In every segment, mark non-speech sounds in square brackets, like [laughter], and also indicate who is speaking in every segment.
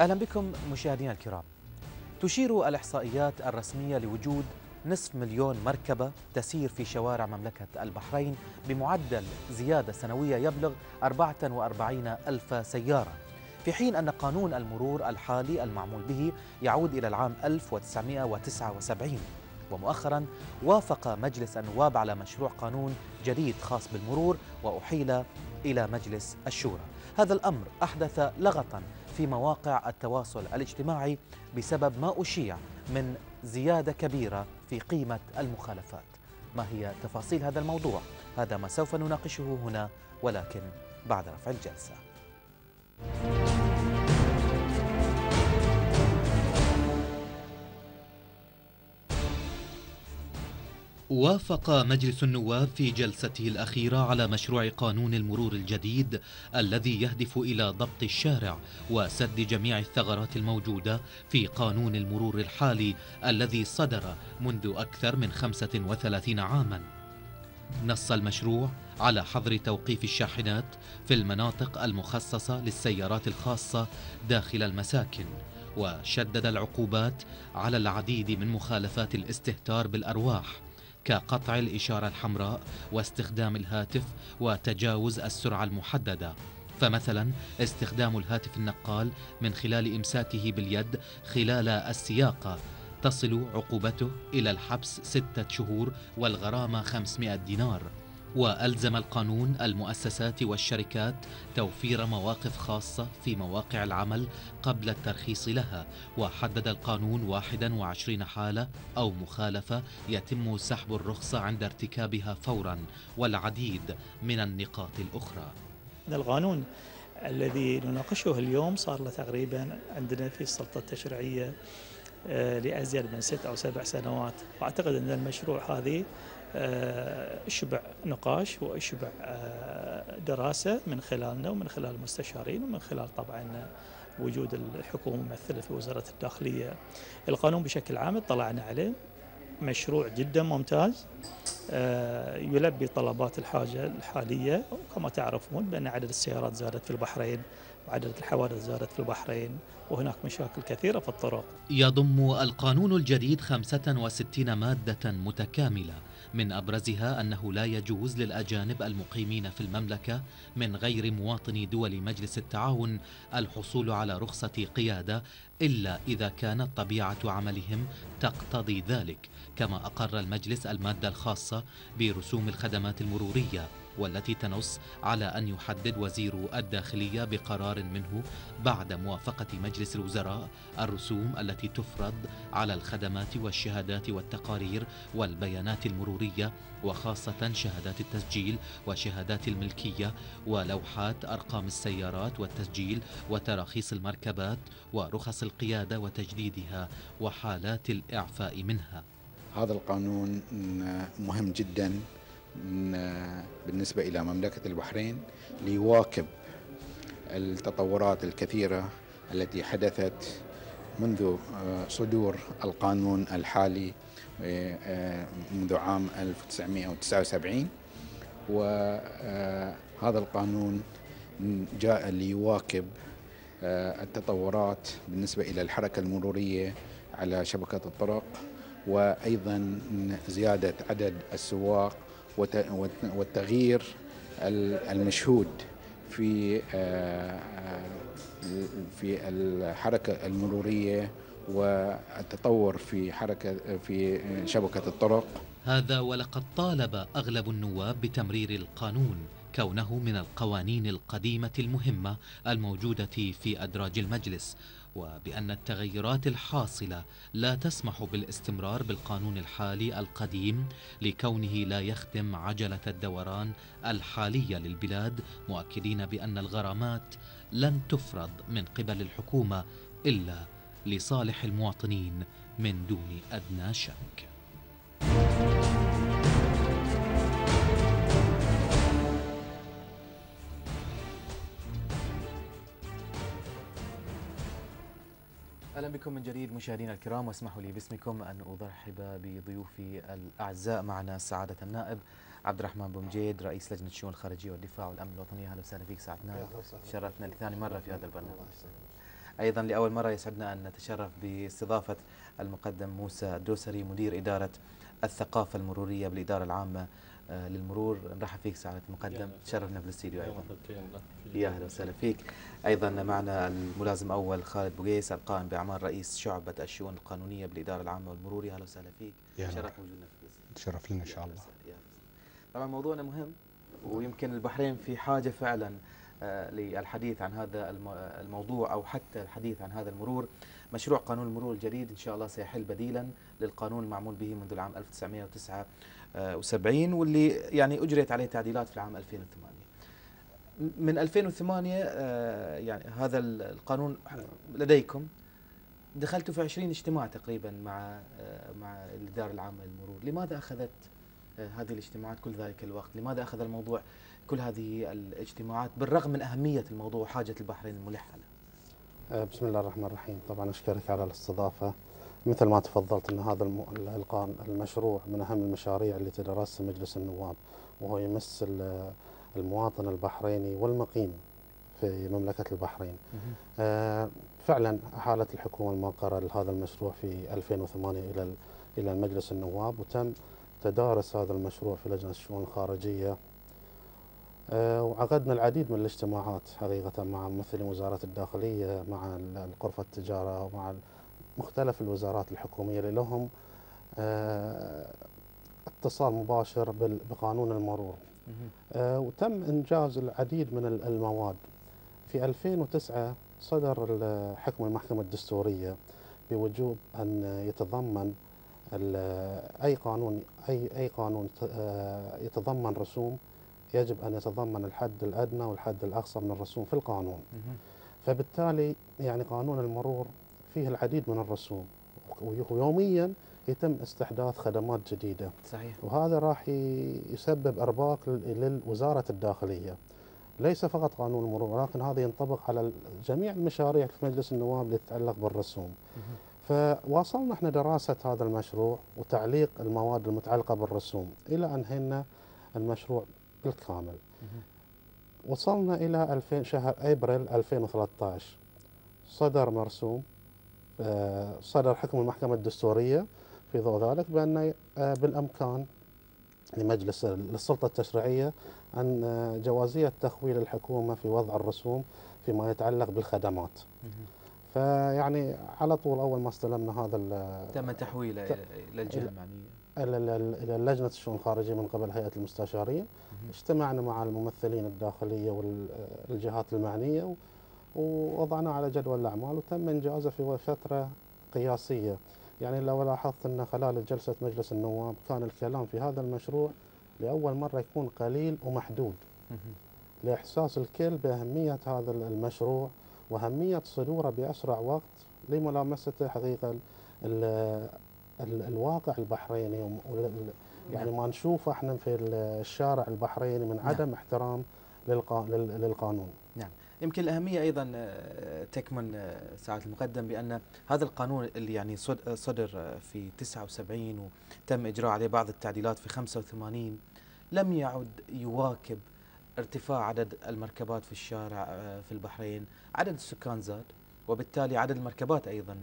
Speaker 1: أهلا بكم مشاهدينا الكرام. تشير الإحصائيات الرسمية لوجود نصف مليون مركبة تسير في شوارع مملكة البحرين بمعدل زيادة سنوية يبلغ 44 ألف سيارة. في حين أن قانون المرور الحالي المعمول به يعود إلى العام 1979 ومؤخرا وافق مجلس النواب على مشروع قانون جديد خاص بالمرور وأحيل إلى مجلس الشورى. هذا الأمر أحدث لغطا في مواقع التواصل الاجتماعي بسبب ما أشيع من زيادة كبيرة في قيمة المخالفات ما هي تفاصيل هذا الموضوع؟ هذا ما سوف نناقشه هنا ولكن بعد رفع الجلسة وافق مجلس النواب في جلسته الأخيرة على مشروع قانون المرور الجديد الذي يهدف إلى ضبط الشارع وسد جميع الثغرات الموجودة في قانون المرور الحالي الذي صدر منذ أكثر من 35 عاماً. نص المشروع على حظر توقيف الشاحنات في المناطق المخصصة للسيارات الخاصة داخل المساكن وشدد العقوبات على العديد من مخالفات الاستهتار بالأرواح كقطع الإشارة الحمراء واستخدام الهاتف وتجاوز السرعة المحددة. فمثلا استخدام الهاتف النقال من خلال إمساكه باليد خلال السياقة تصل عقوبته إلى الحبس ستة شهور والغرامة 500 دينار. وألزم القانون المؤسسات والشركات توفير مواقف خاصة في مواقع العمل قبل الترخيص لها وحدد القانون 21 حالة أو مخالفة يتم سحب الرخصة عند ارتكابها فورا والعديد من النقاط الأخرى.
Speaker 2: القانون الذي نناقشه اليوم صار له تقريبا عندنا في السلطة التشريعية آه، لأزيد من ست أو سبع سنوات. وأعتقد أن المشروع هذه آه، اشبع نقاش واشبع آه، دراسة من خلالنا ومن خلال المستشارين ومن خلال طبعا وجود الحكومة ممثله في وزارة الداخلية. القانون بشكل عام اطلعنا عليه. مشروع جدا ممتاز. يلبي طلبات الحاجة الحالية. وكما تعرفون بأن عدد السيارات زادت في البحرين وعدد الحوادث زادت في البحرين وهناك مشاكل كثيرة في الطرق.
Speaker 1: يضم القانون الجديد 65 مادة متكاملة. من أبرزها أنه لا يجوز للأجانب المقيمين في المملكة من غير مواطني دول مجلس التعاون الحصول على رخصة قيادة إلا إذا كانت طبيعة عملهم تقتضي ذلك كما أقر المجلس المادة الخاصة برسوم الخدمات المرورية. والتي تنص على أن يحدد وزير الداخلية بقرار منه بعد موافقة مجلس الوزراء الرسوم التي تفرض على الخدمات والشهادات والتقارير والبيانات المرورية وخاصة شهادات التسجيل وشهادات الملكية ولوحات أرقام السيارات والتسجيل وتراخيص المركبات ورخص القيادة وتجديدها وحالات الإعفاء منها.
Speaker 3: هذا القانون مهم جدا بالنسبة إلى مملكة البحرين ليواكب التطورات الكثيرة التي حدثت منذ آه، صدور القانون الحالي آه، منذ عام 1979 وهذا آه، القانون جاء ليواكب التطورات بالنسبة إلى الحركة المرورية على شبكة الطرق وأيضا زيادة عدد السواق والتغيير المشهود في آه، في الحركة المرورية والتطور في حركة في شبكة الطرق.
Speaker 1: هذا ولقد طالب أغلب النواب بتمرير القانون كونه من القوانين القديمة المهمة الموجودة في أدراج المجلس. وبأن التغيرات الحاصلة لا تسمح بالاستمرار بالقانون الحالي القديم لكونه لا يخدم عجلة الدوران الحالية للبلاد مؤكدين بأن الغرامات لن تفرض من قبل الحكومة إلا لصالح المواطنين من دون أدنى شك. أهلا بكم من جديد مشاهدينا الكرام واسمحوا لي باسمكم أن ارحب بضيوفي الأعزاء معنا. سعادة النائب عبد الرحمن بومجيد رئيس لجنة الشؤون الخارجية والدفاع والأمن الوطني أهلا وسهلا فيك سعادتنا شرفتنا لثاني مرة في هذا البرنامج.
Speaker 4: أيضا لأول مرة يسعدنا أن نتشرف باستضافة المقدم موسى الدوسري مدير إدارة الثقافة المرورية بالإدارة العامة آه، للمرور. نرحب فيك سعادة المقدم. تشرفنا بالاستديو أيضا. يا أهلا وسهلا فيك. أيضا معنا الملازم الأول خالد بوغيس القائم بأعمال رئيس شعبة الشؤون القانونية بالإدارة العامة والمرورية. أهلا وسهلا فيك.
Speaker 5: شرف وجودنا في
Speaker 6: تشرف لنا إن شاء الله.
Speaker 4: طبعا موضوعنا مهم ويمكن البحرين في حاجة فعلا آه، للحديث عن هذا الموضوع أو حتى الحديث عن هذا المرور. مشروع قانون المرور الجديد إن شاء الله سيحل بديلا للقانون المعمول به منذ العام 1979 واللي يعني أجريت عليه تعديلات في العام 2008 من 2008 آه، يعني هذا القانون لديكم. دخلتوا في 20 اجتماع تقريبا مع آه، مع الإدارة العامة للمرور. لماذا أخذت هذه الاجتماعات كل ذلك الوقت؟ لماذا أخذ الموضوع كل هذه الاجتماعات بالرغم من أهمية الموضوع وحاجة البحرين الملحة له؟
Speaker 5: آه، بسم الله الرحمن الرحيم. طبعا أشكرك على الاستضافة. مثل ما تفضلت أن هذا المشروع من أهم المشاريع اللي تدرسها مجلس النواب وهو يمس المواطن البحريني والمقيم في مملكة البحرين. آه فعلا أحالت الحكومة الموقرة لهذا المشروع في 2008 إلى إلى المجلس النواب وتم تدارس هذا المشروع في لجنة الشؤون الخارجية. آه، وعقدنا العديد من الاجتماعات حقيقة مع ممثلين وزارة الداخلية مع الغرفة التجارة ومع مختلف الوزارات الحكومية اللي لهم آه، اتصال مباشر بقانون المرور. آه، وتم إنجاز العديد من المواد. في 2009 صدر حكم المحكمة الدستورية بوجوب أن يتضمن أي قانون أي أي قانون يتضمن رسوم يجب أن يتضمن الحد الأدنى والحد الأقصى من الرسوم في القانون. فبالتالي يعني قانون المرور فيه العديد من الرسوم. ويوميا يتم استحداث خدمات جديدة.
Speaker 4: صحيح.
Speaker 5: وهذا راح يسبب إرباك لوزارة الداخلية. ليس فقط قانون المرور ولكن هذا ينطبق على جميع المشاريع في مجلس النواب اللي تتعلق بالرسوم فواصلنا إحنا دراسة هذا المشروع وتعليق المواد المتعلقة بالرسوم أن انهينا المشروع بالكامل. وصلنا إلى 2000 شهر أبريل 2013 صدر مرسوم. صدر حكم المحكمة الدستورية في ضوء ذلك بأن آه، بالأمكان لمجلس للسلطة التشريعية أن آه، جوازية تخويل الحكومة في وضع الرسوم فيما يتعلق بالخدمات. فيعني على طول أول ما استلمنا هذا
Speaker 4: تم تحويله إلى الجهة المعنية.
Speaker 5: إلى لجنة الشؤون الخارجية من قبل هيئة المستشارين. اجتمعنا مع الممثلين الداخلية والجهات المعنية ووضعنا على جدول الأعمال وتم إنجازه في فترة قياسية. يعني لو لاحظت أن خلال جلسة مجلس النواب كان الكلام في هذا المشروع لأول مرة يكون قليل ومحدود. لإحساس الكل بأهمية هذا المشروع وأهمية صدوره بأسرع وقت لملامسته حقيقة الواقع البحريني يعني ما نشوفه إحنا في الشارع البحريني من نعم. عدم احترام للقانون.
Speaker 4: نعم. يمكن الأهمية أيضا آه، تكمن آه، ساعة المقدم بأن هذا القانون اللي يعني صدر آه، في 79 وتم إجراء عليه بعض التعديلات في 85 لم يعد يواكب ارتفاع عدد المركبات في الشارع في البحرين عدد السكان زاد وبالتالي عدد المركبات أيضا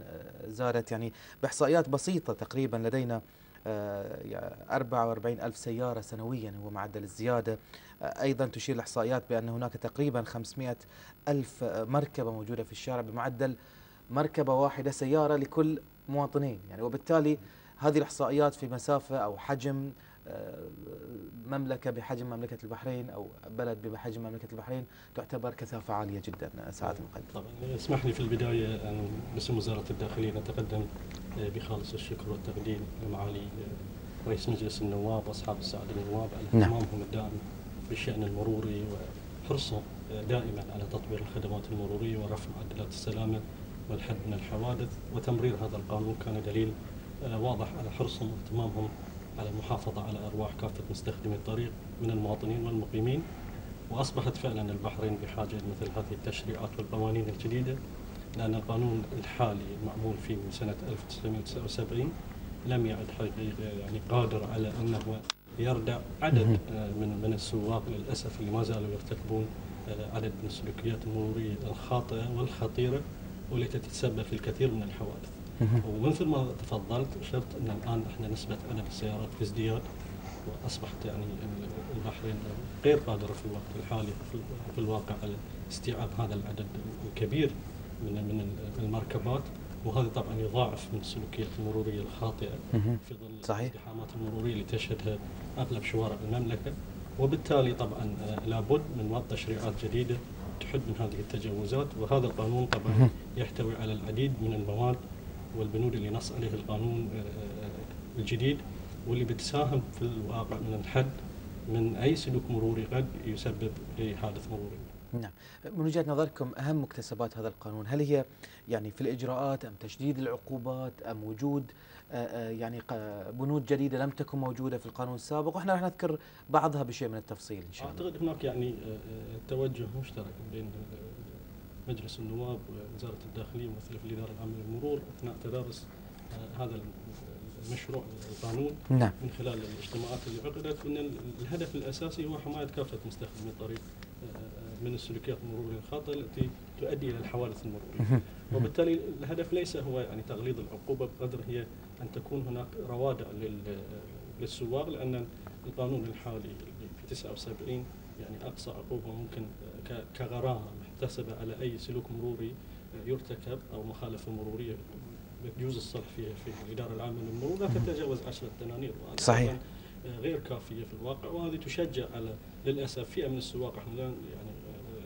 Speaker 4: زادت. يعني بإحصائيات بسيطة تقريبا لدينا 44 ألف سيارة سنويا هو معدل الزيادة أيضا تشير الإحصائيات بأن هناك تقريبا 500 ألف مركبة موجودة في الشارع بمعدل مركبة واحدة سيارة لكل مواطنين. يعني وبالتالي هذه الإحصائيات في مسافة أو حجم مملكة بحجم مملكة البحرين أو بلد بحجم مملكة البحرين تعتبر كثافة عالية جدا ساعات المقدم
Speaker 6: طبعا اسمح لي في البداية باسم وزارة الداخلية نتقدم بخالص الشكر والتقدير لمعالي رئيس مجلس النواب وأصحاب السعاده النواب على نعم. اهتمامهم الدائم بالشأن المروري وحرصهم دائما على تطوير الخدمات المرورية ورفع معدلات السلامة والحد من الحوادث وتمرير هذا القانون كان دليل واضح على حرصهم واهتمامهم على المحافظه على أرواح كافة مستخدمي الطريق من المواطنين والمقيمين وأصبحت فعلا البحرين بحاجة لمثل هذه التشريعات والقوانين الجديدة لأن القانون الحالي المعمول فيه من سنة 1979 لم يعد حقيقة يعني قادر على أنه يردع عدد آه، من من السواق للأسف اللي ما زالوا يرتكبون آه، عدد من السلوكيات المرورية الخاطئة والخطيرة والتي تتسبب في الكثير من الحوادث. ومثل ما تفضلت شرط إن الآن إحنا نسبه عدد السيارات في ازدياد وأصبحت يعني البحرين غير قادرة في الوقت الحالي في الواقع على استيعاب هذا العدد الكبير من من المركبات. وهذا طبعا يضاعف من السلوكيات المرورية الخاطئة في ظل صحيح. الازدحامات المرورية اللي تشهدها أغلب شوارع المملكة. وبالتالي طبعا لابد من وضع تشريعات جديدة تحد من هذه التجاوزات. وهذا القانون طبعا يحتوي على العديد من المواد والبنود اللي نص عليه القانون آه، آه، الجديد واللي بتساهم في الواقع من الحد من أي سلوك مروري قد يسبب لحادث مروري.
Speaker 4: نعم من وجهة نظركم أهم مكتسبات هذا القانون هل هي يعني في الإجراءات أم تشديد العقوبات أم وجود آه، آه، يعني بنود جديدة لم تكن موجودة في القانون السابق وإحنا راح نذكر بعضها بشيء من التفصيل إن شاء
Speaker 6: الله. أعتقد هناك يعني آه، توجه مشترك بين مجلس النواب ووزارة الداخلية ومثل في الإدارة العامة للمرور أثناء تدارس هذا المشروع القانون. نعم. من خلال الاجتماعات اللي عقدت وإن الهدف الأساسي هو حماية كافة مستخدمي الطريق من السلوكيات المرورية الخاطئة التي تؤدي إلى الحوادث المرورية. وبالتالي الهدف ليس هو يعني تغليظ العقوبة بقدر هي أن تكون هناك روادع للسواق لأن القانون الحالي في 79 يعني أقصى عقوبة ممكن كغرامة. محتسبه على أي سلوك مروري يرتكب أو مخالفه مروريه يجوز الصلح فيها في الإدارة العامة للمرور لا تتجاوز 10 دنانير
Speaker 4: صحيح.
Speaker 6: غير كافية في الواقع وهذه تشجع على للأسف فئة من السواق إحنا يعني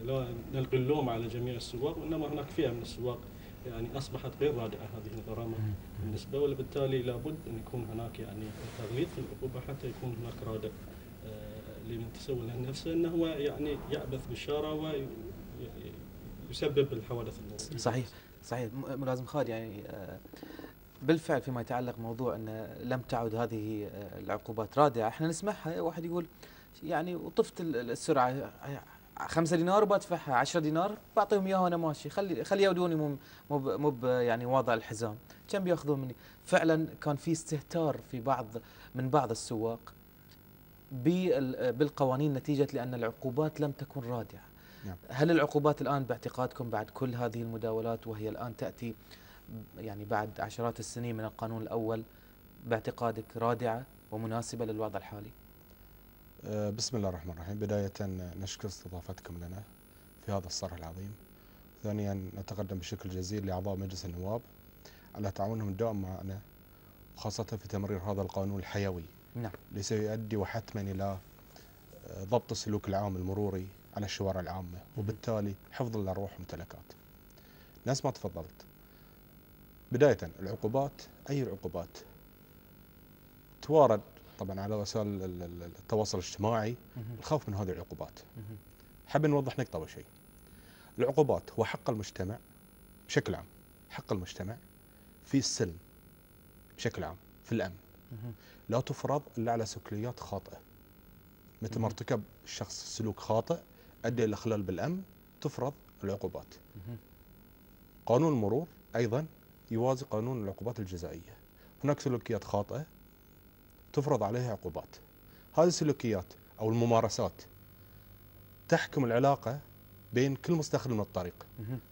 Speaker 6: لا نلقي اللوم على جميع السواق وإنما هناك فئة من السواق يعني أصبحت غير رادعة هذه الغرامة بالنسبة وبالتالي لابد أن يكون هناك يعني تغليظ في العقوبة حتى يكون هناك رادع آه، لمن تسول نفسه إنه هو يعني يعبث بالشارع ويسبب الحوادث المروريه.
Speaker 4: صحيح صحيح. ملازم خالد يعني آه، بالفعل فيما يتعلق موضوع إن لم تعد هذه آه، العقوبات رادعة إحنا نسمعها واحد يقول يعني وطفت السرعة خمسة دينار وبدفعها 10 دينار بعطيهم إياها وأنا ماشي. خلي خلي يودوني مو مو يعني واضع الحزام. كم بيأخذون مني؟ فعلا كان في استهتار في بعض من بعض السواق بالقوانين نتيجة لأن العقوبات لم تكن رادعة. نعم. هل العقوبات الآن باعتقادكم بعد كل هذه المداولات وهي الآن تأتي يعني بعد عشرات السنين من القانون الأول باعتقادك رادعة ومناسبة للوضع الحالي؟
Speaker 7: أه، بسم الله الرحمن الرحيم بداية نشكر استضافتكم لنا في هذا الصرح العظيم ثانيا نتقدم بشكل جزيل لأعضاء مجلس النواب على تعاونهم الدائم معنا وخاصة في تمرير هذا القانون الحيوي نعم اللي سيؤدي وحتما إلى أه، ضبط السلوك العام المروري على الشوارع العامة وبالتالي حفظ الأرواح والممتلكات نفس ما تفضلت. بداية العقوبات أي العقوبات؟ توارد طبعا على وسائل التواصل الاجتماعي الخوف من هذه العقوبات. حاب نوضح نقطة أول شيء. العقوبات هو حق المجتمع بشكل عام. حق المجتمع في السلم بشكل عام في الأمن. لا تفرض إلا على سلوكيات خاطئة. متى ما ارتكب الشخص سلوك خاطئ أدى إلى خلل بالأمن؟ تفرض العقوبات. قانون المرور أيضا يوازي قانون العقوبات الجزائية. هناك سلوكيات خاطئة تفرض عليها عقوبات. هذه السلوكيات أو الممارسات تحكم العلاقة بين كل مستخدم من الطريق.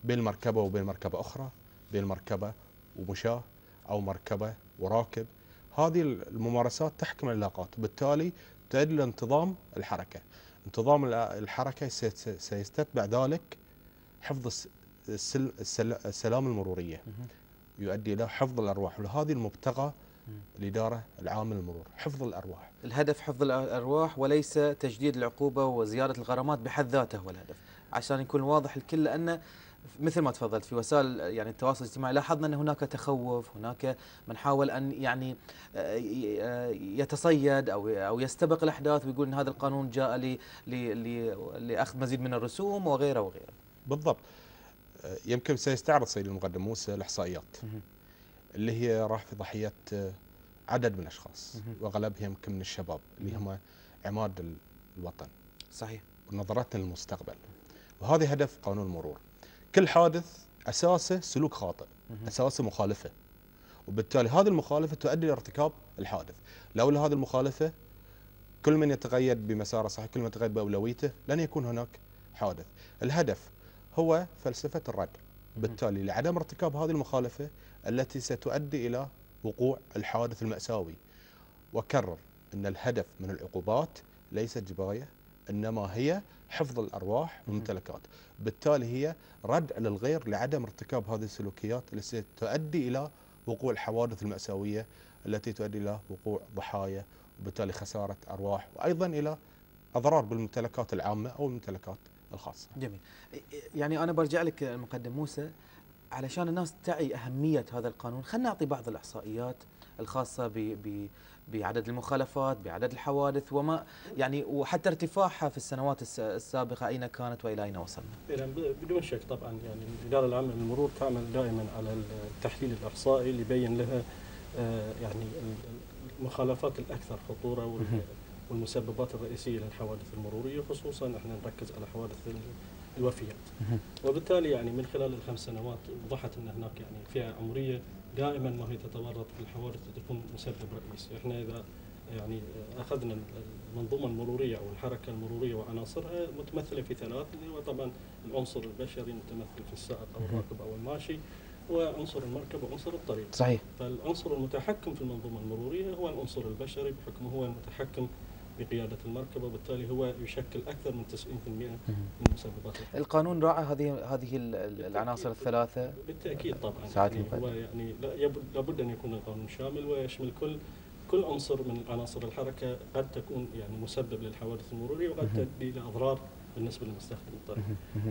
Speaker 7: بين مركبة وبين مركبة أخرى بين مركبة ومشاة أو مركبة وراكب. هذه الممارسات تحكم العلاقات وبالتالي تؤدي إلى انتظام الحركة. انتظام الحركة سيستتبع ذلك حفظ السلام المرورية. يؤدي إلى حفظ الأرواح وهذه المبتغى الإدارة العامة للمرور حفظ الأرواح.
Speaker 4: الهدف حفظ الأرواح وليس تجديد العقوبة وزيادة الغرامات بحد ذاته هو الهدف عشان يكون واضح الكل لأن مثل ما تفضلت في وسائل يعني التواصل الاجتماعي لاحظنا أن هناك تخوف، هناك من حاول أن يعني آه، يتصيد أو أو يستبق الأحداث ويقول إن هذا القانون جاء لأخذ مزيد من الرسوم وغيره وغيره.
Speaker 7: بالضبط. آه، يمكن سيستعرض سيد المقدم موسى الإحصائيات. اللي هي راح في ضحيه آه، عدد من الأشخاص واغلبهم يمكن من الشباب اللي هم عماد الوطن
Speaker 4: صحيح
Speaker 7: ونظرتنا للمستقبل وهذا هدف قانون المرور كل حادث أساسه سلوك خاطئ أساسه مخالفة. وبالتالي هذه المخالفة تؤدي إلى ارتكاب الحادث. لولا هذه المخالفة كل من يتقيد بمساره صحيح كل من يتقيد بأولويته لن يكون هناك حادث. الهدف هو فلسفة الردع بالتالي لعدم ارتكاب هذه المخالفة التي ستؤدي إلى وقوع الحوادث المأساوي. وكرر إن الهدف من العقوبات ليست جباية إنما هي حفظ الأرواح والممتلكات، بالتالي هي ردع للغير لعدم ارتكاب هذه السلوكيات التي تؤدي إلى وقوع الحوادث المأساوية التي تؤدي إلى وقوع ضحايا وبالتالي خسارة أرواح وأيضا إلى أضرار بالممتلكات العامة أو الممتلكات الخاصة.
Speaker 4: جميل. يعني أنا برجع لك المقدم موسى علشان الناس تعي أهمية هذا القانون، خلينا نعطي بعض ب ب بعدد المخالفات بعدد الحوادث وما يعني وحتى ارتفاعها في السنوات السابقة أين كانت وإلى أين وصلنا؟
Speaker 6: بدون شك طبعا يعني الإدارة العامة للمرور تعمل دائما على التحليل الاحصائي اللي يبين لها آه، يعني المخالفات الأكثر خطورة والمسببات الرئيسية للحوادث المرورية خصوصا إحنا نركز على حوادث الوفيات. وبالتالي يعني من خلال الخمس سنوات وضحت إن هناك يعني فئة عمرية دائما ما هي تتورط في الحوادث تكون مسبب رئيسي، إحنا إذا يعني أخذنا المنظومة المرورية أو الحركة المرورية وعناصرها متمثلة في ثلاث اللي هو طبعا العنصر البشري متمثل في السائق أو الراكب أو الماشي وعنصر المركب وعنصر الطريق.
Speaker 4: صحيح.
Speaker 6: فالعنصر المتحكم في المنظومة المرورية هو العنصر البشري بحكم هو المتحكم بقيادة المركبة وبالتالي هو يشكل أكثر من 90% من مسببات
Speaker 4: القانون راعى هذه هذه العناصر الثلاثة؟
Speaker 6: بالتأكيد طبعا. يعني هو يعني لابد أن يكون القانون شامل ويشمل كل كل عنصر من عناصر الحركة قد تكون يعني مسبب للحوادث المرورية وقد تؤدي إلى أضرار بالنسبة لمستخدم الطريق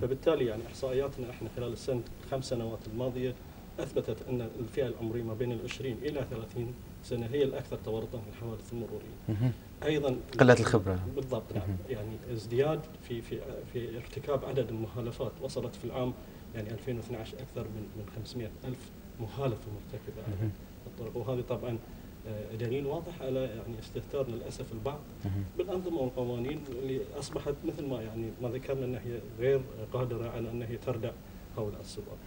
Speaker 6: فبالتالي يعني إحصائياتنا إحنا خلال السنة خمس سنوات الماضية أثبتت أن الفئة العمرية ما بين ال 20 إلى 30 سنة هي الأكثر تورطا في الحوادث المرورية.
Speaker 4: أيضا قلة الخبرة.
Speaker 6: بالضبط نعم. يعني ازدياد في في في ارتكاب عدد المخالفات وصلت في العام يعني 2012 أكثر من من 500 ألف مخالفة مرتكبة. على الطرق. وهذه طبعا آه، دليل واضح على يعني استهتار للأسف البعض بالأنظمة والقوانين اللي أصبحت مثل ما يعني ما ذكرنا إنها هي غير قادرة على إنها تردع هؤلاء السواق.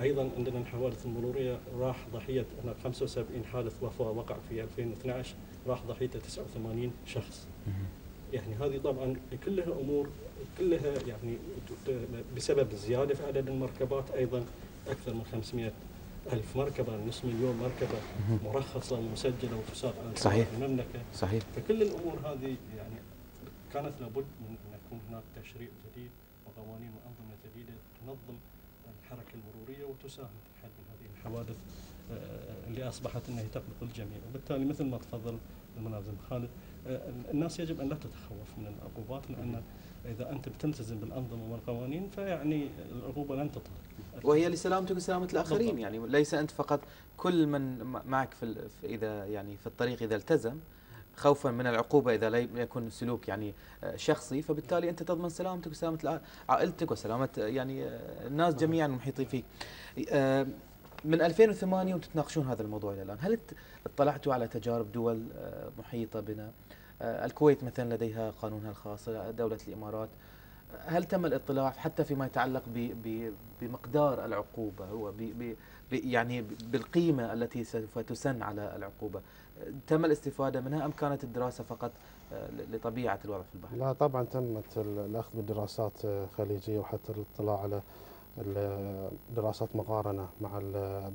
Speaker 6: أيضا عندنا الحوادث المرورية راح ضحية هناك 75 حادث وفاة وقع في 2012 راح ضحيته 89 شخص. يعني هذه طبعا كلها أمور كلها يعني بسبب الزياده في عدد المركبات أيضا أكثر من 500 ألف مركبة نصف مليون مركبة مرخصة ومسجلة وتساق على
Speaker 4: صحيح.
Speaker 6: المملكة.
Speaker 4: صحيح.
Speaker 6: فكل الأمور هذه يعني كانت لابد من أن يكون هناك تشريع جديد وقوانين وأنظمة جديدة تنظم الحركة المرورية وتساهم في الحد من هذه الحوادث آه، اللي أصبحت أنها تقلق الجميع. وبالتالي مثل ما تفضل المنازم خالد آه، الناس يجب أن لا تتخوف من العقوبات لأن إذا أنت بتلتزم بالأنظمة والقوانين فيعني العقوبة لن تطال
Speaker 4: وهي لسلامتك وسلامة الآخرين يعني ليس أنت فقط كل من معك في إذا يعني في الطريق إذا التزم خوفا من العقوبة إذا لم يكن سلوك يعني آه، شخصي. فبالتالي أنت تضمن سلامتك وسلامة عائلتك وسلامة يعني آه، الناس جميعا المحيطين فيك. آه، من 2008 وتتناقشون هذا الموضوع إلى الآن. هل اطلعتوا على تجارب دول محيطة بنا؟ الكويت مثلا لديها قانونها الخاص دولة الإمارات. هل تم الاطلاع حتى فيما يتعلق بمقدار العقوبة؟ هو يعني بالقيمة التي سوف تسن على العقوبة. تم الاستفادة منها أم كانت الدراسة فقط آه، لطبيعة الوضع في البحر؟
Speaker 5: لا طبعا تمت الأخذ بدراسات آه، خليجية وحتى الاطلاع على دراسات مقارنة مع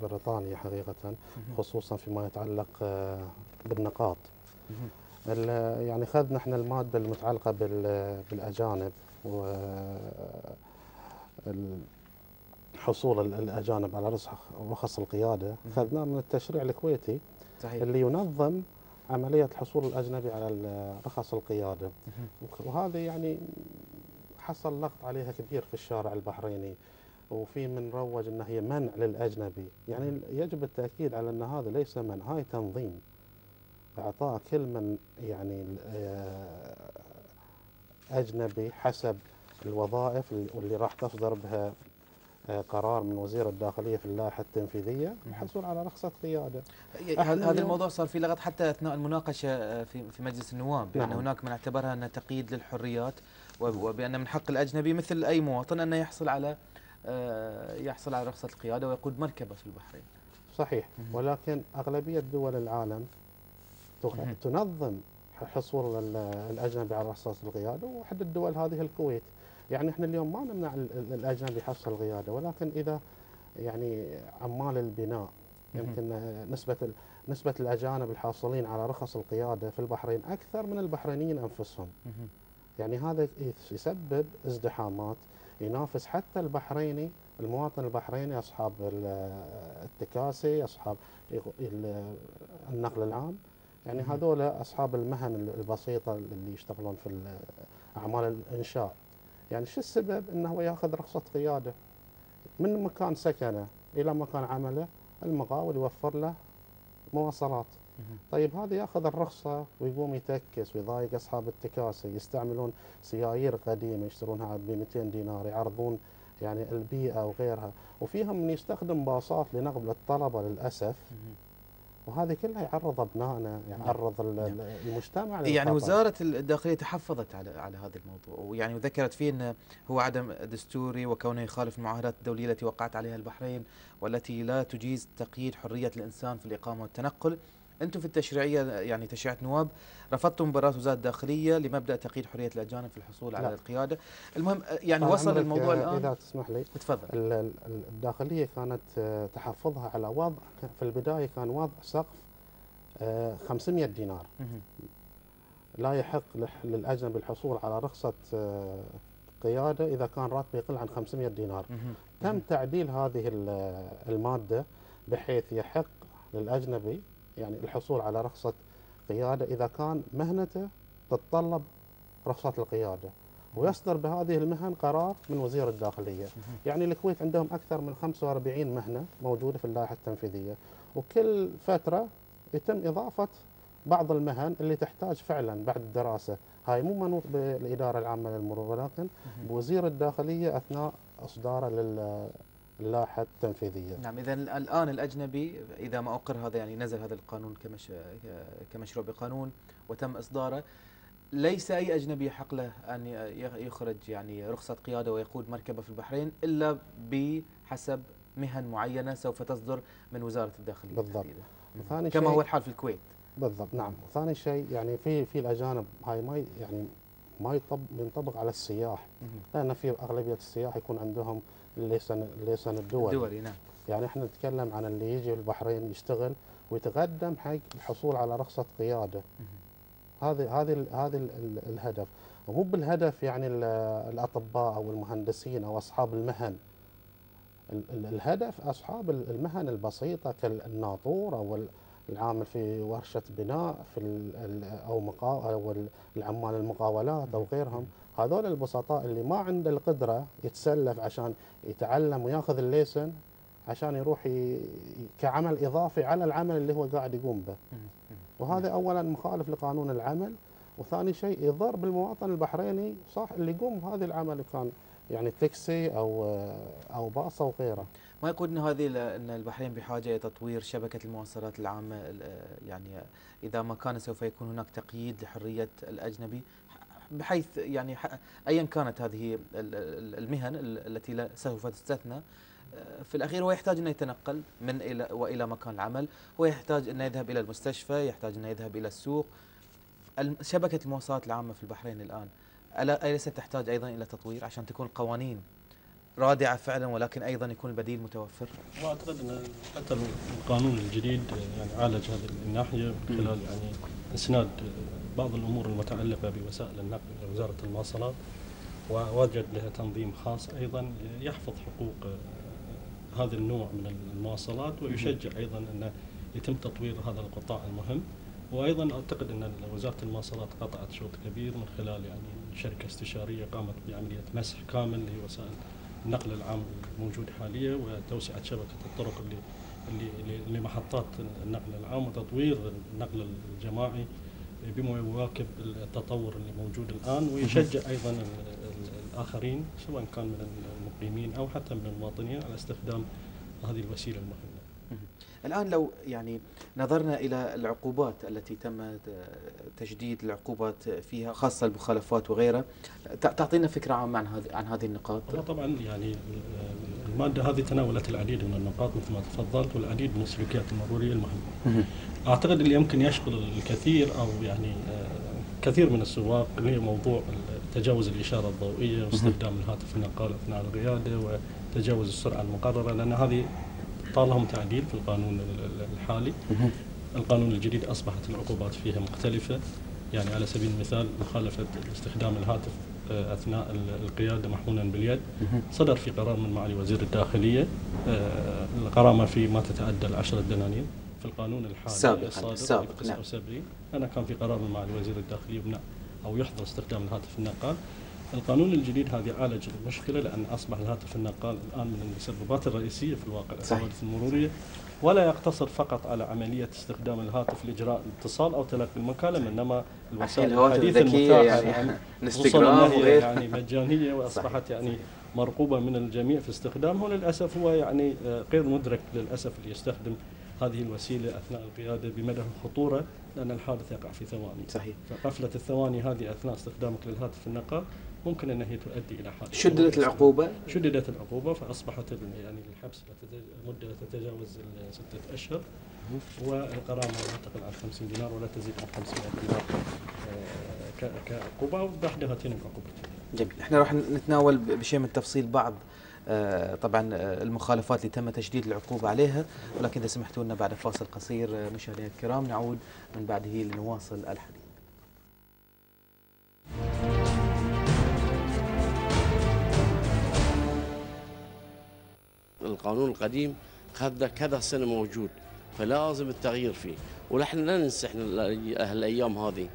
Speaker 5: بريطانيا حقيقة خصوصا فيما يتعلق آه، بالنقاط. يعني أخذنا إحنا المادة المتعلقة بالأجانب و حصول الأجانب على رخص القيادة. اخذناه من التشريع الكويتي. صحيح. اللي ينظم عملية الحصول الأجنبي على رخص القيادة. وهذا يعني حصل ضغط عليها كبير في الشارع البحريني. وفي من روج انها هي منع للأجنبي. يعني يجب التأكيد على إن هذا ليس منع هاي تنظيم. إعطاء كل من يعني آه، أجنبي حسب الوظائف واللي راح تصدر بها قرار من وزير الداخلية في اللائحه التنفيذية الحصول على رخصة قيادة.
Speaker 4: هذا الموضوع صار في لغط حتى أثناء المناقشة آه، في في مجلس النواب بان نعم. هناك من اعتبرها أنها تقييد للحريات وبأن من حق الأجنبي مثل أي مواطن انه يحصل على يحصل على رخصة القياده ويقود مركبة في البحرين.
Speaker 5: صحيح ولكن أغلبية دول العالم تنظم حصول الأجنبي على رخصة القيادة واحد الدول هذه الكويت يعني إحنا اليوم ما نمنع الاجنبي يحصل القياده ولكن إذا يعني عمال البناء يمكن نسبة نسبة الأجانب الحاصلين على رخص القيادة في البحرين أكثر من البحرينيين أنفسهم. يعني هذا يسبب ازدحامات ينافس حتى البحريني المواطن البحريني أصحاب التكاسي أصحاب النقل العام. يعني هذول أصحاب المهن البسيطة اللي يشتغلون في أعمال الإنشاء. يعني شو السبب أنه يأخذ رخصة قيادة؟ من مكان سكنه إلى مكان عمله المقاول يوفر له مواصلات. طيب هذا يأخذ الرخصة ويقوم يتكس ويضايق أصحاب التكاسي يستعملون سيايير قديمة يشترونها ب 200 دينار يعرضون يعني البيئة وغيرها. وفيهم من يستخدم باصات لنقل الطلبة للأسف. وهذه كلها يعرض أبنائنا يعرض نعم. المجتمع
Speaker 4: يعني وزارة الداخلية تحفظت على على هذا الموضوع ويعني وذكرت فيه انه هو عدم دستوري وكونه يخالف المعاهدات الدولية التي وقعت عليها البحرين والتي لا تجيز تقييد حرية الإنسان في الإقامة والتنقل أنتم في التشريعية يعني تشريعات نواب رفضتم مباراة وزارة الداخلية لمبدأ تقييد حرية الأجانب في الحصول لا. على القيادة. المهم يعني وصل الموضوع الآن؟
Speaker 5: إذا تسمح لي.
Speaker 4: تفضل.
Speaker 5: الداخلية كانت آه، تحفظها على وضع في البداية كان وضع سقف 500 آه، دينار. لا يحق للاجنبي الحصول على رخصة آه، قيادة إذا كان راتبه يقل عن 500 دينار. تم تعديل هذه المادة بحيث يحق للأجنبي يعني الحصول على رخصة قيادة. إذا كان مهنته تتطلب رخصة القيادة ويصدر بهذه المهن قرار من وزير الداخلية. يعني الكويت عندهم أكثر من 45 مهنة موجودة في اللائحة التنفيذية وكل فترة يتم إضافة بعض المهن اللي تحتاج فعلا بعد الدراسة. هاي مو منوط بالإدارة العامة للمرور ولكن بوزير الداخلية أثناء إصداره اللائحه التنفيذيه.
Speaker 4: نعم إذا الآن الأجنبي إذا ما أقر هذا يعني نزل هذا القانون كمش كمشروع بقانون وتم إصداره ليس أي أجنبي يحق له أن يخرج يعني رخصة قيادة ويقود مركبة في البحرين إلا بحسب مهن معينة سوف تصدر من وزارة الداخلية.
Speaker 5: بالضبط.
Speaker 4: ثاني كما هو الحال في الكويت.
Speaker 5: بالضبط نعم، ثاني شيء يعني في في الأجانب هاي ما يعني ما ينطبق على السياح لأن في أغلبية السياح يكون عندهم الليسن الليسن الدولي
Speaker 4: الدولي نعم.
Speaker 5: يعني إحنا نتكلم عن اللي يجي البحرين يشتغل ويتقدم حق الحصول على رخصة قيادة. هذه هذه هذه الهدف. ومو بالهدف يعني الأطباء أو المهندسين أو أصحاب المهن. الهدف أصحاب المهن البسيطة كالناطور أو العامل في ورشة بناء في أو مقا أو العمال المقاولات أو غيرهم. هذول البسطاء اللي ما عنده القدرة يتسلف عشان يتعلم وياخذ الليسن عشان يروح كعمل إضافي على العمل اللي هو قاعد يقوم به. وهذا اولا مخالف لقانون العمل وثاني شيء يضر بالمواطن البحريني صح اللي يقوم بهذا العمل كان يعني تاكسي أو أو باص أو غيره.
Speaker 4: ما يقول إن هذه إن البحرين بحاجة إلى تطوير شبكة المواصلات العامة يعني إذا ما كان سوف يكون هناك تقييد لحرية الأجنبي بحيث يعني ايا كانت هذه المهن التي سوف تستثنى في الأخير هو يحتاج إنه يتنقل من إلى وإلى مكان العمل هو يحتاج إنه يذهب إلى المستشفى يحتاج إنه يذهب إلى السوق شبكة المواصلات العامة في البحرين الآن أليست تحتاج أيضا إلى تطوير عشان تكون قوانين رادعة فعلا ولكن أيضا يكون البديل متوفر؟
Speaker 6: وأعتقد إن حتى القانون الجديد يعني عالج هذه الناحية من خلال يعني إسناد بعض الأمور المتعلقه بوسائل النقل إلى وزارة المواصلات ووجد لها تنظيم خاص أيضا يحفظ حقوق هذا النوع من المواصلات ويشجع أيضا أن يتم تطوير هذا القطاع المهم. وأيضا أعتقد أن وزارة المواصلات قطعت شوط كبير من خلال يعني شركة استشارية قامت بعملية مسح كامل لوسائل النقل العام الموجود حاليا وتوسعه شبكة الطرق اللي اللي لمحطات النقل العام وتطوير النقل الجماعي بما يواكب التطور اللي موجود الآن ويشجع أيضا الآخرين سواء كان من المقيمين أو حتى من المواطنين على استخدام هذه الوسيلة المهمة.
Speaker 4: الآن لو يعني نظرنا إلى العقوبات التي تم تجديد العقوبات فيها خاصة المخالفات وغيرها تعطينا فكرة عامة عن هذه عن هذه النقاط؟
Speaker 6: طبعا يعني المادة هذه تناولت العديد من النقاط مثل ما تفضلت والعديد من السلوكيات المرورية المهمة. أعتقد اللي يمكن يشغل الكثير أو يعني كثير من السواق هي موضوع تجاوز الإشارة الضوئية واستخدام الهاتف النقال أثناء القيادة وتجاوز السرعة المقررة لأن هذه طالهم تعديل في القانون الحالي. القانون الجديد أصبحت العقوبات فيها مختلفة. يعني على سبيل المثال مخالفة استخدام الهاتف آه، أثناء القيادة محمولا باليد. صدر في قرار من معالي وزير الداخلية آه، الغرامة في ما تتعدى العشرة دنانير. في القانون الحالي
Speaker 4: السابق الصادر
Speaker 6: في 79 نعم. أنا كان في قرار من معالي وزير الداخلية يمنع أو يحظر استخدام الهاتف النقال. القانون الجديد هذه عالج المشكلة لأن أصبح الهاتف النقال الآن من المسببات الرئيسية في الواقع الحوادث المرورية. ولا يقتصر فقط على عملية استخدام الهاتف لإجراء الاتصال أو تلقي المكالمة إنما
Speaker 4: الوسائل الحديثة المتاحة
Speaker 6: يعني انستغرام وغير يعني مجانية وأصبحت يعني مرقوبة من الجميع في استخدامه للأسف هو يعني آه، غير مدرك للأسف اللي يستخدم هذه الوسيلة أثناء القيادة بمدى الخطورة لأن الحادث يقع في ثواني.
Speaker 4: صحيح.
Speaker 6: فقفلة الثواني هذه أثناء استخدامك للهاتف النقال ممكن انها هي تؤدي إلى حادث
Speaker 4: شددت العقوبة؟
Speaker 6: شددت العقوبة فأصبحت يعني الحبس مده تتجاوز سته أشهر والغرامه لا تقل عن 50 دينار ولا تزيد عن 500 دينار آه، كعقوبة وبعدها تنم عقوبتها.
Speaker 4: جميل، إحنا راح نتناول بشيء من التفصيل بعض طبعا آه، المخالفات اللي تم تشديد العقوبة عليها. ولكن إذا سمحتوا لنا بعد فاصل قصير مشاهدينا الكرام نعود من بعده لنواصل الحديث.
Speaker 8: القانون القديم كذا كذا سنة موجود فلازم التغيير فيه. ونحن لا ننسى إحنا الأيام هذه.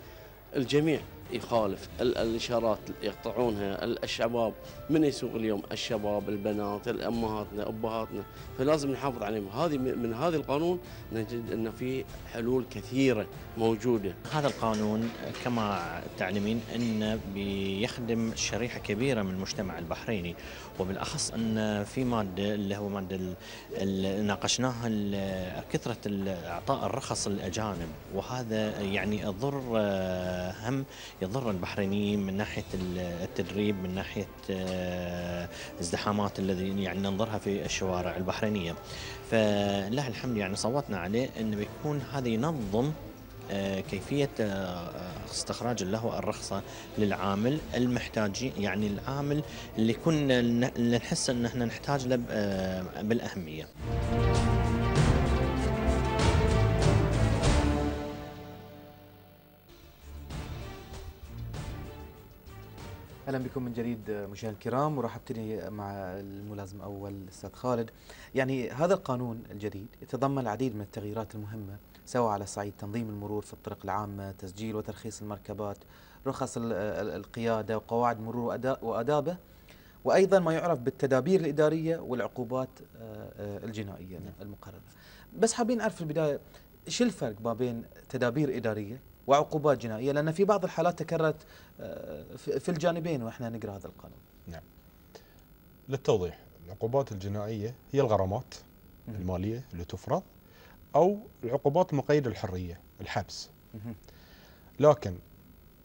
Speaker 8: الجميع يخالف الإشارات يقطعونها الشباب من يسوق اليوم؟ الشباب البنات الأمهاتنا أبهاتنا. فلازم نحافظ عليهم. هذه من هذا القانون نجد أن في حلول كثيرة موجودة.
Speaker 9: هذا القانون كما تعلمين انه بيخدم شريحة كبيرة من المجتمع البحريني. وبالأخص أن في مادة اللي هو مادة اللي ناقشناها كثرة اعطاء الرخص للأجانب. وهذا يعني يضر هم يضر البحرينيين من ناحية التدريب من ناحية الازدحامات الذي يعني ننظرها في الشوارع البحرينية. فلله الحمد يعني صوتنا عليه انه بيكون هذا ينظم آه، كيفية آه، استخراج له الرخصة للعامل المحتاج يعني العامل اللي كنا اللي نحس إن إحنا نحتاج له آه، بالأهمية.
Speaker 4: أهلا بكم من جديد مشاهدينا الكرام وراح أبتدي مع الملازم الأول الاستاذ خالد يعني هذا القانون الجديد يتضمن العديد من التغييرات المهمة سواء على صعيد تنظيم المرور في الطرق العامة تسجيل وترخيص المركبات رخص القيادة وقواعد مرور وأدابة وأيضا ما يعرف بالتدابير الإدارية والعقوبات آه، آه، الجنائية نعم. المقررة بس حابين نعرف في البداية شو الفرق ما بين تدابير إدارية وعقوبات جنائية لأن في بعض الحالات تكررت آه، في الجانبين وإحنا نقرأ هذا القانون.
Speaker 7: نعم. للتوضيح العقوبات الجنائية هي الغرامات المالية اللي تفرض أو العقوبات المقيدة الحرية الحبس. لكن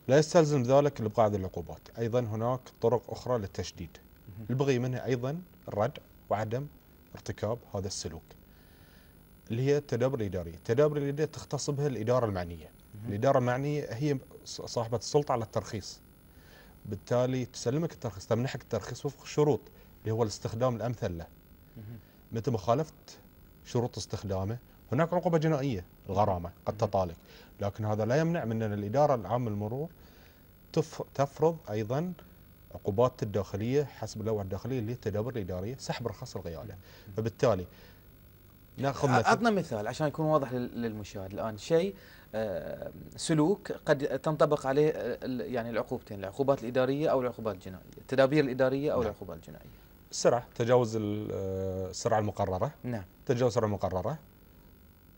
Speaker 7: لا يستلزم ذلك الإبقاء هذه العقوبات. أيضا هناك طرق أخرى للتشديد. البغي منها أيضا الردع وعدم ارتكاب هذا السلوك اللي هي التدابير الإدارية. التدابير الإدارية تختص بها الإدارة المعنية. الإدارة المعنية هي صاحبة السلطة على الترخيص. بالتالي تسلمك الترخيص تمنحك الترخيص وفق الشروط اللي هو الاستخدام الأمثل له متى ما خالفت شروط استخدامه هناك عقوبة جنائية الغرامة قد تطالك لكن هذا لا يمنع من أن الإدارة العامة للمرور تفرض أيضا عقوبات الداخلية حسب اللوحة الداخلية اللي هي التدابير الإدارية سحب رخص القيادة فبالتالي
Speaker 4: نأخذ مثال عطنا مثال عشان يكون واضح للمشاهد. الآن شيء سلوك قد تنطبق عليه يعني العقوبتين العقوبات الإدارية أو العقوبات الجنائية التدابير الإدارية أو نعم. العقوبات الجنائية.
Speaker 7: السرعة تجاوز آه، السرعة المقررة.
Speaker 4: نعم.
Speaker 7: تجاوز السرعة المقررة.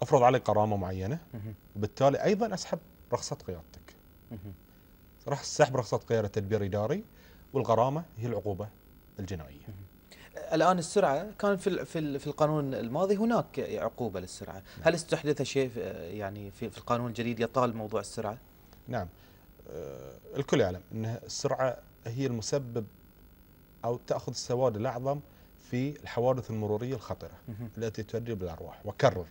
Speaker 7: افرض عليك غرامه معينة وبالتالي أيضا أسحب رخصة قيادتك. راح سحب رخصة قيادة تدبير اداري والغرامه هي العقوبة الجنائية.
Speaker 4: الآن السرعة كان في في القانون الماضي هناك عقوبة للسرعة. نعم. هل استحدث شيء يعني في, في القانون الجديد يطال موضوع السرعة؟
Speaker 7: نعم. آه الكل يعلم إن السرعة هي المسبب أو تأخذ السواد الأعظم في الحوادث المرورية الخطرة التي تؤدي بالأرواح. وكرر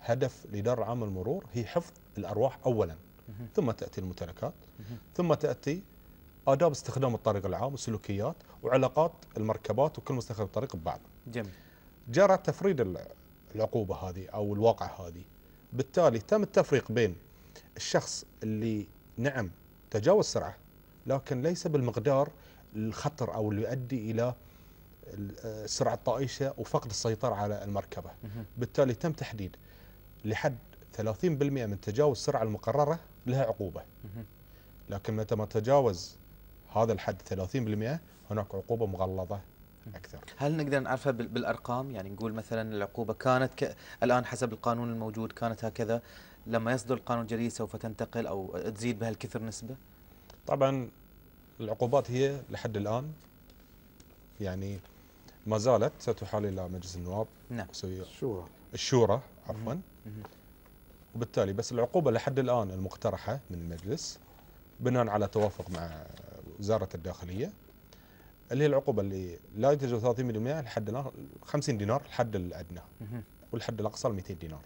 Speaker 7: هدف الإدارة العامة للمرور هي حفظ الأرواح أولا. ثم تأتي الممتلكات ثم تأتي آداب استخدام الطريق العام وسلوكيات وعلاقات المركبات وكل مستخدم الطريق ببعض.
Speaker 4: جميل.
Speaker 7: جرى تفريد ال- العقوبة هذه أو الواقعة هذه. بالتالي تم التفريق بين الشخص اللي نعم تجاوز سرعة لكن ليس بالمقدار الخطر أو اللي يؤدي إلى ال- السرعة الطائشة وفقد السيطرة على المركبة.
Speaker 4: بالتالي
Speaker 7: تم تحديد لحد 30% من تجاوز السرعة المقررة لها عقوبة. لكن متى ما تجاوز هذا الحد 30% هناك عقوبة مغلظة أكثر.
Speaker 4: هل نقدر نعرفها بال- بالأرقام؟ يعني نقول مثلا العقوبة كانت ك... الآن حسب القانون الموجود كانت هكذا. لما يصدر القانون الجديد سوف تنتقل أو تزيد بهالكثر نسبة؟
Speaker 7: طبعا العقوبات هي لحد الآن يعني ما زالت ستحال إلى مجلس النواب.
Speaker 4: نعم.
Speaker 7: وسوي-
Speaker 5: شورى.
Speaker 7: الشورى عفوا. وبالتالي بس العقوبة لحد الآن المقترحة من المجلس بناء على توافق مع وزارة الداخلية اللي هي العقوبة اللي لا يتجاوز 30% لحد الآن 50 دينار الحد الأدنى
Speaker 4: مهم.
Speaker 7: والحد الأقصى 200 دينار.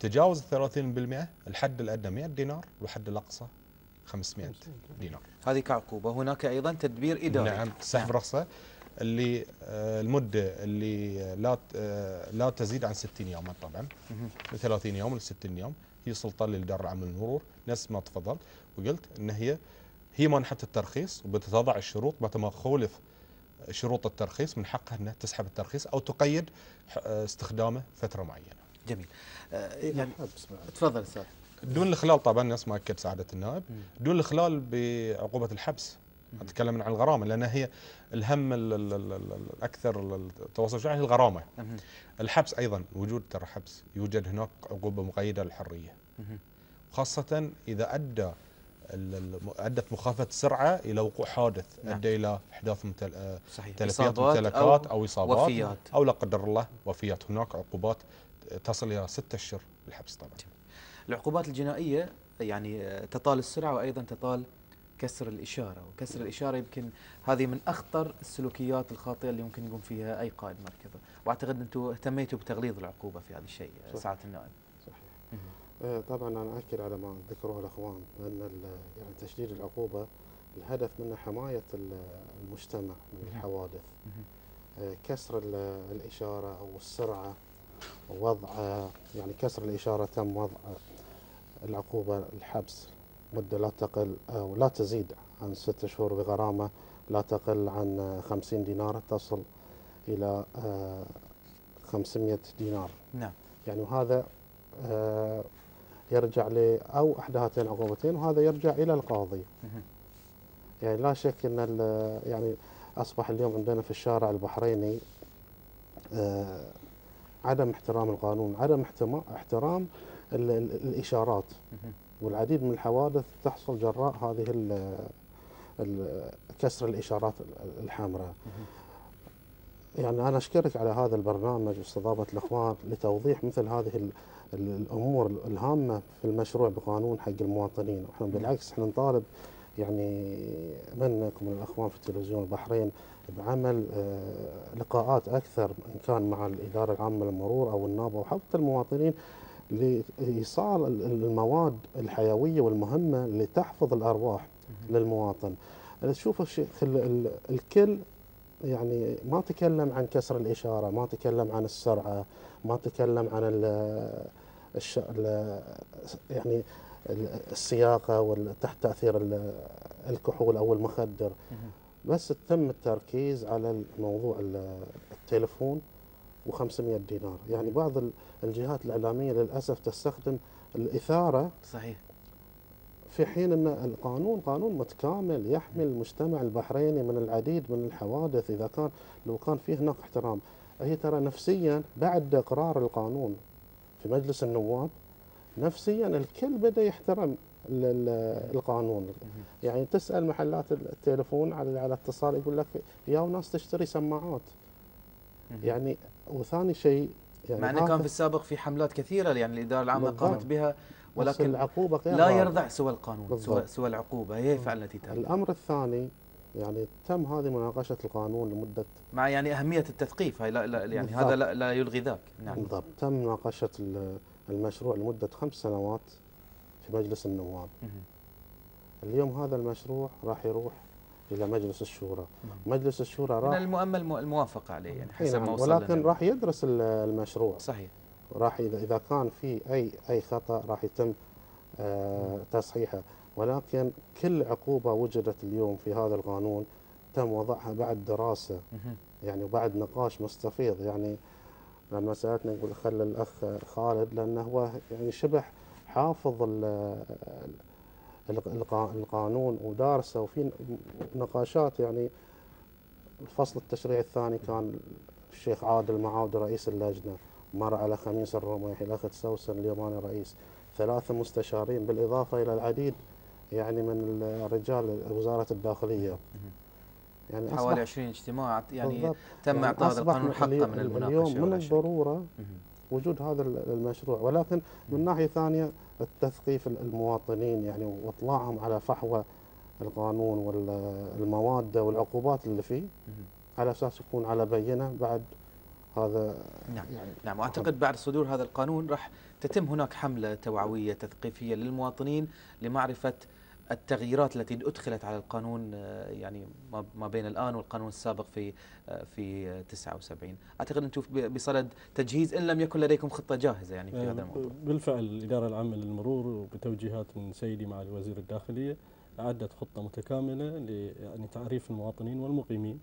Speaker 7: تجاوز 30% الحد الأدنى 100 دينار والحد الأقصى 500 دينار.
Speaker 4: هذه كعقوبة. هناك أيضا تدبير إداري.
Speaker 7: نعم سحب
Speaker 4: نعم.
Speaker 7: رخصة. اللي آه، المدة اللي لا آه، لا تزيد عن 60 يوما طبعا. من 30 يوم ل 60 يوم. هي سلطة للإدارة العامة للمرور نفس ما تفضلت وقلت إن هي هي مانحة الترخيص وبتتضع الشروط متى ما خولف شروط الترخيص من حقها إنها تسحب الترخيص أو تقيد استخدامه فترة معينة.
Speaker 4: جميل. آه
Speaker 5: إلى
Speaker 4: يعني تفضل أستاذ.
Speaker 7: دون الإخلال طبعا نفس ما اكد سعادة النائب. دون الإخلال بعقوبة الحبس. أتكلم عن الغرامة لأن هي الهم ال- ال- ال- ال- الأكثر ال- التواصل الشائع هي
Speaker 4: الغرامة.
Speaker 7: الحبس أيضا وجود ترى حبس. يوجد هناك
Speaker 4: عقوبة
Speaker 7: مقيدة للحرية. خاصة إذا أدى ادت مخالفه السرعه إلى وقوع حادث
Speaker 4: نعم.
Speaker 7: أدى إلى إحداث متل... آه، تلفيات ممتلكات أو إصابات
Speaker 4: وفيات.
Speaker 7: أو لا قدر الله وفيات. هناك عقوبات تصل إلى ستة أشهر بالحبس طبعا.
Speaker 4: العقوبات الجنائية يعني آه، تطال السرعة وأيضا تطال كسر الإشارة وكسر الإشارة يمكن هذه من أخطر السلوكيات الخاطئة اللي ممكن يقوم فيها أي قائد مركبه وأعتقد أنتم اهتميتوا بتغليظ العقوبة في هذا الشيء آه،. سعادة النائب.
Speaker 5: طبعا أنا اكد على ما ذكروه الأخوان أن يعني تشديد العقوبة الهدف منه حماية ال- المجتمع من. الحوادث. آه، كسر ال- الإشارة أو السرعة ووضع آه، يعني كسر الإشارة تم وضع آه، العقوبة الحبس مدة لا تقل أو لا تزيد عن ست شهور بغرامة لا تقل عن آه، 50 دينار تصل إلى آه، 500 دينار
Speaker 4: نعم
Speaker 5: يعني وهذا آه، يرجع ل أو إحدى هاتين العقوبتين وهذا يرجع إلى القاضي. يعني لا شك إن يعني أصبح اليوم عندنا في الشارع البحريني آه، عدم احترام القانون عدم احترام ال- ال-
Speaker 4: الإشارات.
Speaker 5: والعديد من الحوادث تحصل جراء هذه ال- ال- كسر الإشارات ال- الحمراء. يعني أنا أشكرك على هذا البرنامج واستضافة الإخوان لتوضيح مثل هذه الأمور الهامة في المشروع بقانون حق المواطنين، إحنا بالعكس إحنا نطالب يعني منكم من الأخوان في تلفزيون البحرين بعمل آه، لقاءات أكثر إن كان مع الإدارة العامة للمرور أو النابة أو حتى المواطنين لإيصال ال- ال- المواد الحيوية والمهمة اللي تحفظ الأرواح للمواطن. ال- ال- الكل يعني ما تكلم عن كسر الإشارة ما تكلم عن السرعة ما تكلم عن الش ال يعني ال- السياقة وتحت تأثير ال- الكحول أو المخدر. بس تم التركيز على الموضوع ال- التليفون و500 دينار. يعني بعض ال- الجهات الإعلامية للأسف تستخدم الإثارة
Speaker 4: صحيح.
Speaker 5: في حين أن القانون قانون متكامل يحمي المجتمع البحريني من العديد من الحوادث إذا كان لو كان في هناك احترام. هي ترى نفسيا بعد إقرار القانون في مجلس النواب نفسيا الكل بدأ يحترم ال- ال- القانون. يعني تسأل محلات التليفون على على اتصال يقول لك يا ناس تشتري سماعات. يعني وثاني شيء يعني
Speaker 4: مع إنه كان في السابق في حملات كثيرة يعني الإدارة العامة
Speaker 5: بالضبط.
Speaker 4: قامت بها ولكن
Speaker 5: العقوبة
Speaker 4: لا. يرضع سوى القانون سوى
Speaker 5: بالضبط.
Speaker 4: سوى العقوبة هي فعلا التي
Speaker 5: الأمر الثاني يعني تم هذه مناقشة القانون لمدة
Speaker 4: مع يعني أهمية التثقيف. هاي لا, لا يعني
Speaker 5: بالضبط.
Speaker 4: هذا لا, لا يلغي ذاك. نعم.
Speaker 5: بالضبط. تم مناقشة ال- المشروع لمدة خمس سنوات في مجلس النواب. اليوم هذا المشروع راح يروح إلى مجلس الشورى. مجلس الشورى
Speaker 4: من
Speaker 5: راح
Speaker 4: المؤمل الموافقة عليه يعني حسب
Speaker 5: نعم.
Speaker 4: ما وصل
Speaker 5: ولكن. راح يدرس ال- المشروع.
Speaker 4: صحيح.
Speaker 5: راح اذا كان في اي أي خطأ راح يتم آه، تصحيحه. ولكن كل عقوبة وجدت اليوم في هذا القانون تم وضعها بعد دراسة.
Speaker 4: مهم.
Speaker 5: يعني وبعد نقاش مستفيض. يعني لما سالتنا نقول خلى الأخ خالد لأنه هو يعني شبه حافظ ال- ال- القا- القانون ودارسه. وفي نقاشات يعني الفصل التشريعي الثاني كان الشيخ عادل معاود رئيس اللجنة. مر على خميس الرميحي الاخ سوسن اليماني رئيس. ثلاثة مستشارين بالإضافة إلى العديد يعني من رجال وزارة الداخلية يعني
Speaker 4: حوالي 20 اجتماع يعني
Speaker 5: بالضبط.
Speaker 4: تم
Speaker 5: يعني
Speaker 4: إعطاء هذا
Speaker 5: أصبح
Speaker 4: القانون حقه من المناقشة
Speaker 5: اليوم من.
Speaker 4: الضرورة.
Speaker 5: وجود هذا ال- المشروع ولكن من ناحية ثانية التثقيف ال- المواطنين يعني وإطلاعهم على فحوى القانون والمواد والعقوبات اللي فيه. على أساس يكون على بينة بعد هذا
Speaker 4: نعم
Speaker 5: يعني
Speaker 4: نعم وأعتقد بعد صدور هذا القانون راح تتم هناك حملة توعوية تثقيفية للمواطنين لمعرفة التغييرات التي أدخلت على القانون آه، يعني ما- بين الآن والقانون السابق في آه، في آه، 79 أعتقد أنتم بصدد تجهيز إن لم يكن لديكم خطة جاهزة يعني في هذا الموضوع.
Speaker 6: بالفعل الإدارة العامة للمرور وبتوجيهات من سيدي معالي وزير الداخلية أعدت خطة متكاملة يعني تعريف المواطنين والمقيمين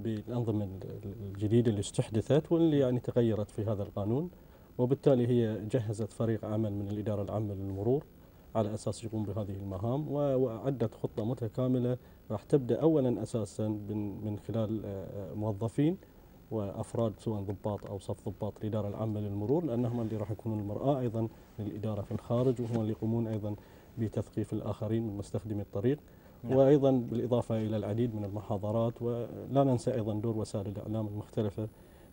Speaker 6: بالأنظمة ال- الجديدة اللي استحدثت واللي يعني تغيرت في هذا القانون وبالتالي هي جهزت فريق عمل من الإدارة العامة للمرور. على أساس يقوم بهذه المهام و- وأعدت خطة متكاملة راح تبدأ أولا أساسا من من خلال آه، موظفين وأفراد سواء ضباط أو صف ضباط الإدارة العامة للمرور لأنهم اللي راح يكونون المرآة أيضا للإدارة في الخارج وهم اللي يقومون أيضا بتثقيف الآخرين من مستخدمي الطريق
Speaker 4: نعم.
Speaker 6: وأيضا بالإضافة إلى العديد من المحاضرات ولا ننسى أيضا دور وسائل الإعلام المختلفة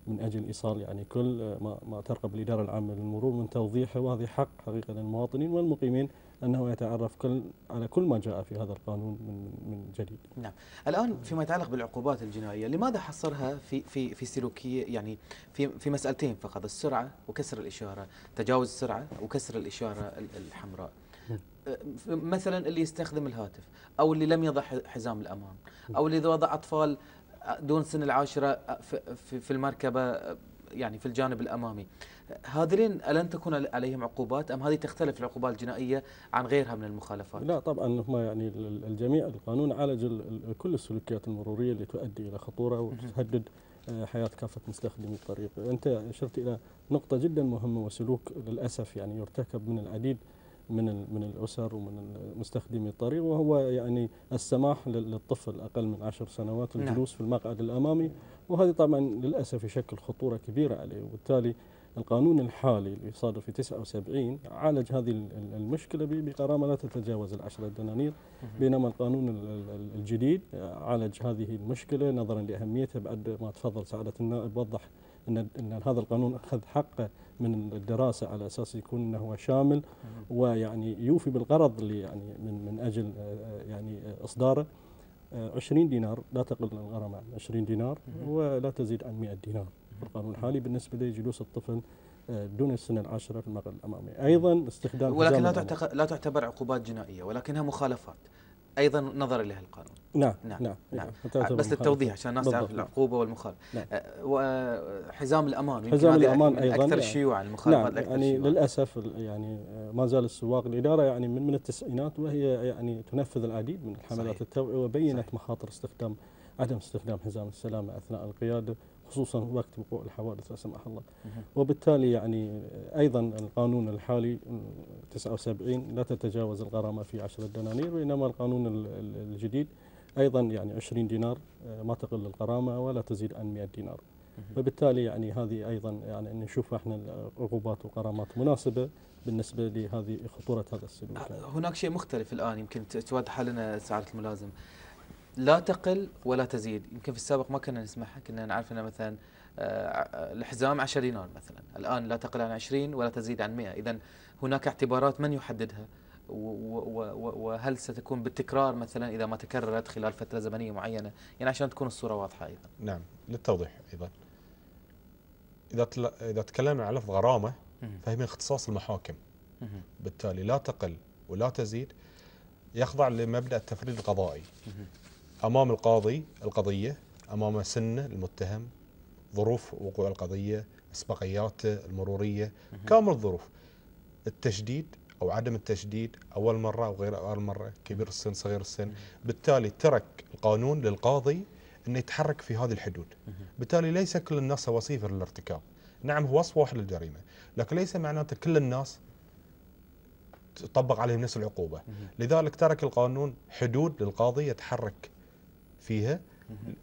Speaker 6: من أجل إيصال يعني كل ما, ما ترقب الإدارة العامة للمرور من توضيحه وهذه حق حقيقة للمواطنين والمقيمين أنه يتعرف كل على كل ما جاء في هذا القانون من من جديد.
Speaker 4: الآن فيما يتعلق بالعقوبات الجنائية لماذا حصرها في في في سلوكيه يعني في في مسألتين فقط؟ السرعة وكسر الإشارة تجاوز السرعة وكسر الإشارة ال- الحمراء.
Speaker 6: نعم.
Speaker 4: أه، مثلا اللي يستخدم الهاتف أو اللي لم يضع حزام الامان أو اللي وضع أطفال أه، دون سن العاشرة أه، في- المركبة يعني في الجانب الأمامي. هذين ألن تكون علي- عليهم عقوبات أم هذه تختلف العقوبات الجنائية عن غيرها من المخالفات؟
Speaker 6: لا طبعا هم يعني ال- ال- الجميع القانون عالج ال- ال- كل السلوكيات المرورية اللي تؤدي إلى خطورة وتهدد آه، حياة كافة مستخدمي الطريق، أنت اشرت إلى نقطة جدا مهمة وسلوك للأسف يعني يرتكب من العديد من من الأسر ومن مستخدمي الطريق وهو يعني السماح لل- للطفل أقل من عشر سنوات
Speaker 4: نعم.
Speaker 6: الجلوس في المقعد الأمامي وهذه طبعا للأسف يشكل خطورة كبيرة عليه وبالتالي القانون الحالي اللي صادر في 79 عالج هذه ال- ال- المشكلة ب- بغرامه لا تتجاوز العشرة دنانير. بينما القانون ال- ال- الجديد عالج هذه المشكلة نظرا لأهميتها بعد ما تفضل سعادة النائب وضح إن إن هذا القانون أخذ حقه من الدراسة على أساس يكون إنه هو شامل ويعني يوفي بالغرض اللي يعني من من أجل آه، يعني آه، إصداره. آه، 20 دينار لا تقل الغرامة عن 20 دينار ولا تزيد عن 100 دينار. القانون الحالي بالنسبة لجلوس الطفل آه، دون السنة العاشره في المقعد الامامي أيضا استخدام
Speaker 4: ولكن لا. تعتقد لا تعتبر عقوبات جنائية ولكنها مخالفات أيضا نظرا لها القانون
Speaker 6: نعم
Speaker 4: نعم،
Speaker 6: نعم
Speaker 4: نعم.
Speaker 6: تعتبر
Speaker 4: بس للتوضيح. عشان الناس تعرف
Speaker 6: نعم.
Speaker 4: العقوبة والمخالفة
Speaker 6: نعم.
Speaker 4: أه، وحزام الأمان
Speaker 6: حزام
Speaker 4: من
Speaker 6: أيضاً
Speaker 4: أكثر
Speaker 6: يعني-
Speaker 4: شيوعا المخالفات
Speaker 6: نعم يعني
Speaker 4: شيوعا
Speaker 6: للأسف يعني آه، ما زال السواق الإدارة يعني من من التسعينات وهي يعني تنفذ العديد من الحملات. التوعية وبينت
Speaker 4: صحيح.
Speaker 6: مخاطر استخدام عدم استخدام حزام السلامة أثناء القيادة خصوصا وقت وقوع الحوادث لا سمح الله. وبالتالي يعني آه، أيضا القانون الحالي آه، 79 لا تتجاوز الغرامة في 10 دنانير بينما القانون ال- ال- الجديد أيضا يعني 20 دينار آه، ما تقل الغرامة ولا تزيد عن 100 دينار
Speaker 4: مهم.
Speaker 6: وبالتالي يعني هذه أيضا يعني نشوف إحنا عقوبات وغرامات مناسبة بالنسبة لهذه خطورة هذا السلوك يعني.
Speaker 4: هناك شيء مختلف الآن يمكن توضح لنا سعادة الملازم لا تقل ولا تزيد. يمكن في السابق ما كنا نسمعها كنا نعرف ان مثلا آه، الحزام 10 دينار مثلا. الآن لا تقل عن 20 ولا تزيد عن 100 اذا هناك اعتبارات من يحددها؟ وهل ستكون بالتكرار مثلا إذا ما تكررت خلال فترة زمنية معينة؟ يعني عشان تكون الصورة واضحة أيضا.
Speaker 7: نعم للتوضيح أيضا. إذا تل... إذا تكلمنا عن لفظ
Speaker 4: غرامة.
Speaker 7: فهي من اختصاص المحاكم. بالتالي لا تقل ولا تزيد يخضع لمبدأ التفريد القضائي. أمام القاضي القضية أمام سنه المتهم ظروف وقوع القضية أسبقياته المرورية كامل الظروف. التشديد أو عدم التشديد أول مرة أو غير أول مرة كبير السن صغير السن. بالتالي ترك القانون للقاضي إنه يتحرك في هذه الحدود. بالتالي ليس كل الناس سواسيه في الارتكاب نعم هو وصف واحد للجريمه لكن ليس معناته كل الناس تطبق عليهم نفس العقوبة. لذلك ترك القانون حدود للقاضي يتحرك فيها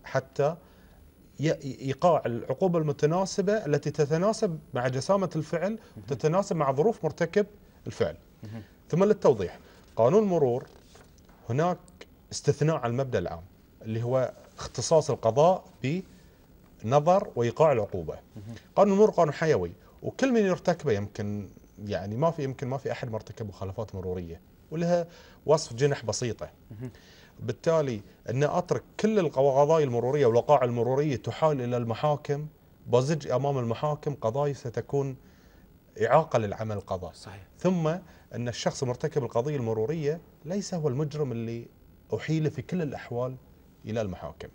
Speaker 7: حتى ايقاع العقوبة المتناسبة التي تتناسب مع جسامة الفعل وتتناسب مع ظروف مرتكب الفعل. ثم للتوضيح قانون المرور هناك استثناء على المبدأ العام اللي هو اختصاص القضاء بنظر وإيقاع العقوبة. قانون المرور قانون حيوي وكل من يرتكبه يمكن يعني ما في يمكن ما في أحد مرتكب مخالفات مرورية ولها وصف جنح بسيطة. بالتالي أن أترك كل القضايا المرورية والوقائع المرورية تحال إلى المحاكم بزج أمام المحاكم قضايا ستكون إعاقة للعمل القضائي.
Speaker 4: صحيح.
Speaker 7: ثم أن الشخص مرتكب القضية المرورية ليس هو المجرم اللي أحيل في كل الأحوال إلى المحاكم.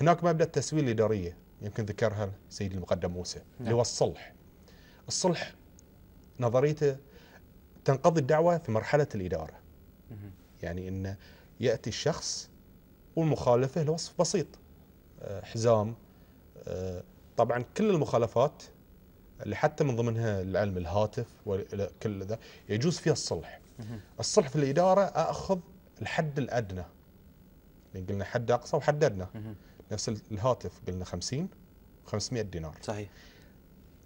Speaker 7: هناك مبدأ التسويه الاداريه يمكن ذكرها سيدي المقدم موسى اللي هو الصلح. الصلح نظريته تنقضي الدعوة في مرحلة الإدارة. يعني إن يأتي الشخص والمخالفة لوصف بسيط. آه، حزام. آه، طبعا كل المخالفات اللي حتى من ضمنها العلم الهاتف وكل ذا يجوز فيها الصلح. الصلح في الإدارة أخذ الحد الأدنى. يعني قلنا حد أقصى وحد أدنى. نفس الهاتف قلنا 50 500 دينار.
Speaker 4: صحيح.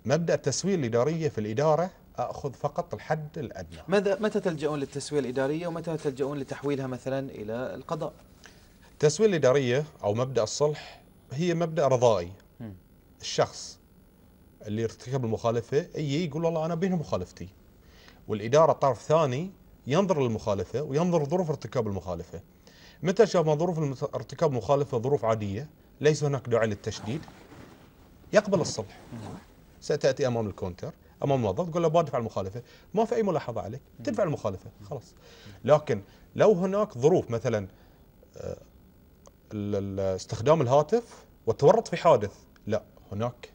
Speaker 7: مبدأ التسويه الإدارية في الإدارة أخذ فقط الحد الأدنى.
Speaker 4: ماذا متى تلجؤون للتسوية الإدارية ومتى تلجؤون لتحويلها مثلا إلى القضاء؟
Speaker 7: التسوية الإدارية أو مبدأ الصلح هي مبدأ رضائي. الشخص اللي ارتكب المخالفة يجي يقول والله أنا بين مخالفتي. والإدارة طرف ثاني ينظر للمخالفة وينظر ظروف ارتكاب المخالفة. متى شاف ما ظروف ارتكاب المخالفه ظروف عادية ليس هناك داعي للتشديد؟ يقبل الصلح. ستأتي أمام الكونتر. أمام الموظف تقول له بدفع المخالفه ما في أي ملاحظة عليك تدفع المخالفة خلاص. لكن لو هناك ظروف مثلا آه، استخدام الهاتف والتورط في حادث لا هناك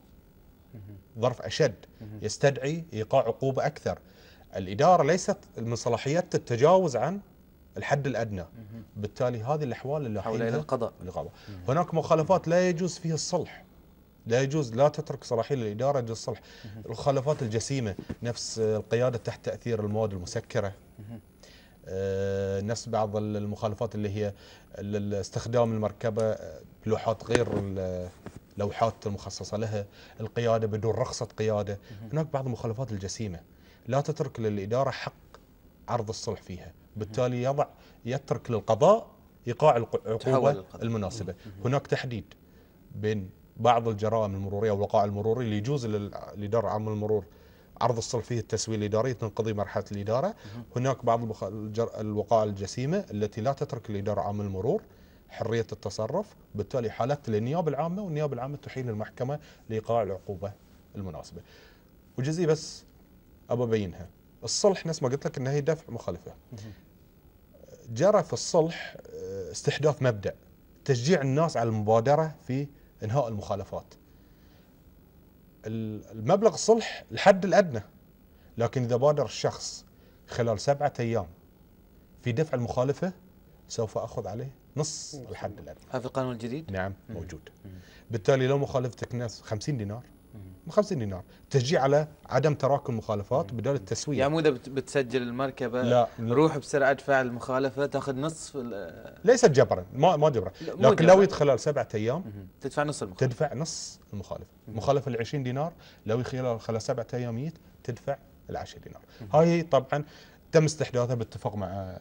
Speaker 7: ظرف أشد يستدعي إيقاع عقوبة أكثر. الإدارة ليست من صلاحيات التجاوز عن الحد الأدنى. بالتالي هذه الأحوال اللي
Speaker 4: حول إلى القضاء.
Speaker 7: هناك مخالفات لا يجوز فيها الصلح. لا يجوز لا تترك صلاحية للإدارة الصلح الخلافات الجسيمة نفس القيادة تحت تأثير المواد المسكرة. آه، نفس بعض المخالفات اللي هي استخدام المركبة بلوحات غير اللوحات المخصصة لها القيادة بدون رخصة قيادة. هناك بعض المخالفات الجسيمة. لا تترك للإدارة حق عرض الصلح فيها. بالتالي يضع يترك للقضاء إيقاع العقوبه المناسبة. هناك تحديد بين بعض الجرائم المرورية والوقائع المروريه اللي يجوز للاداره العامه للمرور عرض الصلح فيه التسويه الاداريه تنقضي مرحلة الإدارة. هناك بعض الوقائع الجسيمة التي لا تترك الاداره العامه للمرور حرية التصرف بالتالي حالات للنيابه العامة والنيابه العامة تحيل المحكمة لإيقاع العقوبة المناسبة. وجزئيه بس ابى ابينها الصلح نفس ما قلت لك إنها هي دفع مخالفة. جرى في الصلح آه، استحداث مبدأ تشجيع الناس على المبادرة في إنهاء المخالفات. المبلغ الصلح الحد الأدنى لكن إذا بادر الشخص خلال سبعة أيام في دفع المخالفة سوف أخذ عليه نص الحد الأدنى.
Speaker 4: هذا في القانون الجديد؟
Speaker 7: نعم موجود. بالتالي لو مخالفتك ناس 50 دينار 50 دينار. تشجيع على عدم تراكم المخالفات بدل التسوية.
Speaker 4: يعني مو إذا بتسجل المركبة لا روح بسرعة ادفع المخالفه تأخذ نصف
Speaker 7: ليست جبرا ما ما جبرا. لكن لو خلال سبعة أيام
Speaker 4: تدفع نص المخالفة.
Speaker 7: تدفع نص المخالفة. المخالفه ال 20 دينار. لو خلال خلال سبعة أيام تدفع ال 10 دينار. هاي طبعا تم استحداثها باتفاق مع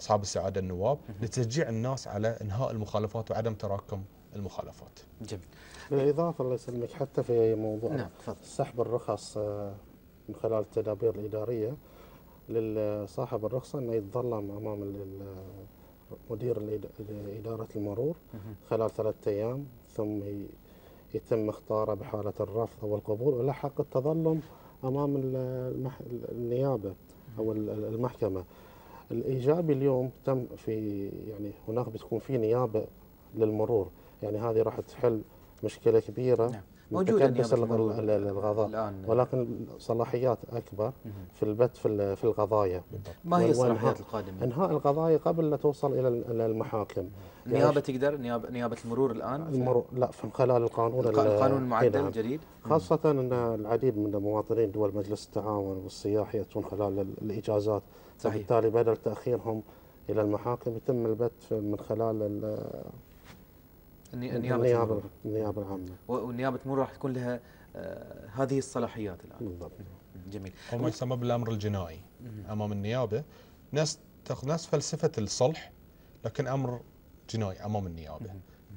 Speaker 7: أصحاب السعادة النواب لتشجيع الناس على إنهاء المخالفات وعدم تراكم المخالفات.
Speaker 4: جميل.
Speaker 5: بالإضافة الله يسلمك حتى في موضوع نعم سحب الرخص آه، من خلال التدابير الإدارية لصاحب الرخصة أنه يتظلم أمام مدير إدارة المرور خلال ثلاثة أيام ثم يتم اختاره بحالة الرفض أو القبول وله حق التظلم أمام النيابة أو المحكمة. الإيجابي اليوم تم في يعني هناك بتكون في نيابة للمرور يعني هذه راح تحل مشكلة كبيرة.
Speaker 4: نعم. المرور
Speaker 5: الغ- الغضاء.
Speaker 4: الآن.
Speaker 5: ولكن صلاحيات أكبر في البت في في القضايا
Speaker 4: ما هي الصلاحيات القادمة؟
Speaker 5: انهاء القضايا قبل لا توصل إلى المحاكم.
Speaker 4: النيابة تقدر؟ نيابة نيابة المرور الآن؟
Speaker 5: المرور لا في خلال القانون
Speaker 4: الق-
Speaker 5: ال-
Speaker 4: القانون المعدل. الجديد؟
Speaker 5: خاصة أن العديد من مواطنين دول مجلس التعاون والسياح يأتون خلال ال- الإجازات.
Speaker 4: صحيح.
Speaker 5: وبالتالي بدل تأخيرهم إلى المحاكم يتم البت من خلال ال-
Speaker 4: الني-
Speaker 5: النيابة
Speaker 4: النيابة
Speaker 5: النيابة العامة.
Speaker 4: و- والنيابة المرور راح تكون لها آه، هذه الصلاحيات الآن.
Speaker 5: بالضبط.
Speaker 4: جميل.
Speaker 7: هو ما يسمى بالأمر الجنائي. أمام النيابة ناس تاخذ ناس فلسفة الصلح لكن أمر جنائي أمام النيابة.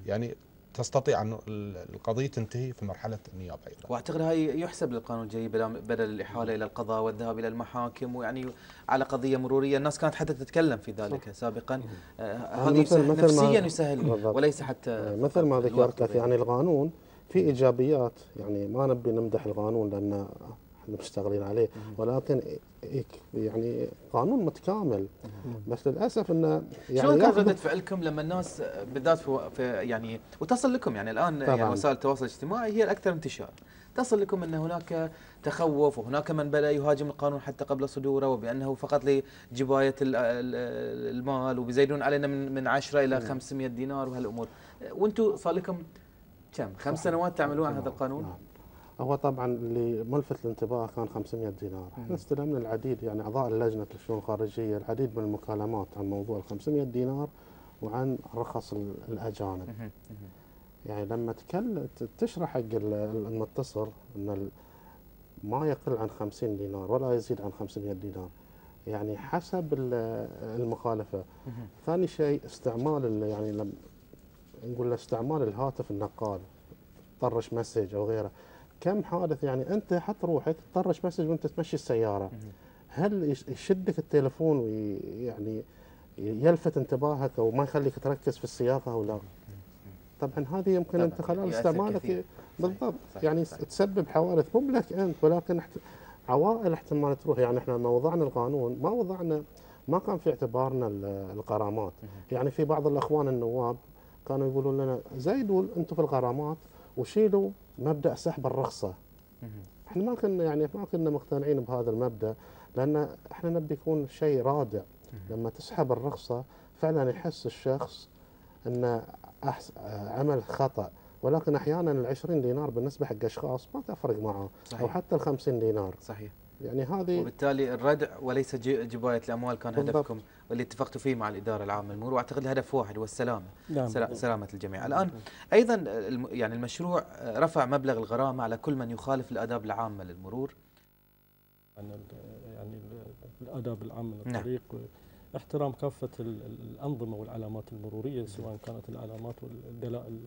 Speaker 7: يعني تستطيع أن ال- القضية تنتهي في مرحلة النيابة أيضا
Speaker 4: وأعتقد هاي يحسب للقانون الجديد بدل الإحالة إلى القضاء والذهاب إلى المحاكم ويعني على قضية مرورية. الناس كانت حتى تتكلم في ذلك سابقا. آه، هذا
Speaker 5: مثل-
Speaker 4: يسهل
Speaker 5: مثل ما-
Speaker 4: نفسيا يسهل
Speaker 5: بالضبط.
Speaker 4: وليس حتى
Speaker 5: مثل
Speaker 4: فقط
Speaker 5: ما ذكرت يعني القانون في إيجابيات يعني ما نبي نمدح القانون لأن إحنا مشتغلين عليه ولكن يعني قانون متكامل. بس للأسف أنه يعني
Speaker 4: شلون كانت
Speaker 5: ياخذ-
Speaker 4: ردة فعلكم لما الناس بالذات في يعني وتصل لكم يعني الآن يعني
Speaker 5: طبعاً.
Speaker 4: وسائل التواصل الاجتماعي هي الأكثر انتشار. تصل لكم إن هناك تخوف وهناك من بدا يهاجم القانون حتى قبل صدوره وبأنه فقط لجباية ال- ال- المال وبيزيدون علينا من من 10 إلى 500 دينار وهالأمور. وأنتم صار لكم كم؟ خمس سنوات تعملون على هذا القانون؟
Speaker 5: نعم. هو طبعا اللي ملفت الانتباه كان 500 دينار. إحنا استلمنا العديد يعني اعضاء لجنه الشؤون الخارجية العديد من المكالمات عن موضوع ال 500 دينار وعن رخص ال-
Speaker 4: الأجانب.
Speaker 5: يعني لما تكل تشرح حق ال- المتصل إن ما يقل عن 50 دينار ولا يزيد عن 500 دينار. يعني حسب ال-
Speaker 4: المخالفة.
Speaker 5: ثاني شيء استعمال ال- يعني نقول له استعمال الهاتف النقال طرش message أو غيره. كم حادث يعني أنت حط روحك طرش message وأنت تمشي السيارة. هل يش- يشدك التليفون ويعني يلفت انتباهك أو ما يخليك تركز في السياقة أو لا؟ طبعا هذه يمكن انت خلال استعمالك. بالضبط.
Speaker 4: صحيح،
Speaker 5: يعني
Speaker 4: صحيح.
Speaker 5: تسبب حوادث مو لك أنت ولكن. عوائل احتمال تروح. يعني إحنا لما وضعنا القانون ما وضعنا ما كان في اعتبارنا ال- الغرامات يعني في بعض الأخوان النواب كانوا يقولون لنا زيدوا أنتم في الغرامات وشيلوا مبدأ سحب
Speaker 4: الرخصة.
Speaker 5: إحنا ما كنا يعني ما كنا مقتنعين بهذا المبدأ لأن إحنا نبي يكون شيء رادع. لما تسحب الرخصة فعلا يحس الشخص انه أحس... عمل خطأ. ولكن أحيانا ال 20 دينار بالنسبة حق أشخاص ما تفرق معه. أو
Speaker 4: صحيح
Speaker 5: حتى ال 50 دينار.
Speaker 4: صحيح.
Speaker 5: يعني هذه
Speaker 4: وبالتالي الردع وليس جباية الأموال كان
Speaker 5: بالضبط.
Speaker 4: هدفكم واللي اتفقتوا فيه مع الإدارة العامة للمرور وأعتقد الهدف واحد هو السلامه
Speaker 6: نعم.
Speaker 4: سلا- سلامة الجميع. الآن أيضا يعني المشروع رفع مبلغ الغرامة على كل من يخالف الآداب العامة للمرور.
Speaker 6: عن يعني ال- الآداب العامة
Speaker 4: نعم.
Speaker 6: للطريق. احترام كافة ال- ال- الأنظمة والعلامات المرورية سواء كانت العلامات والدلائل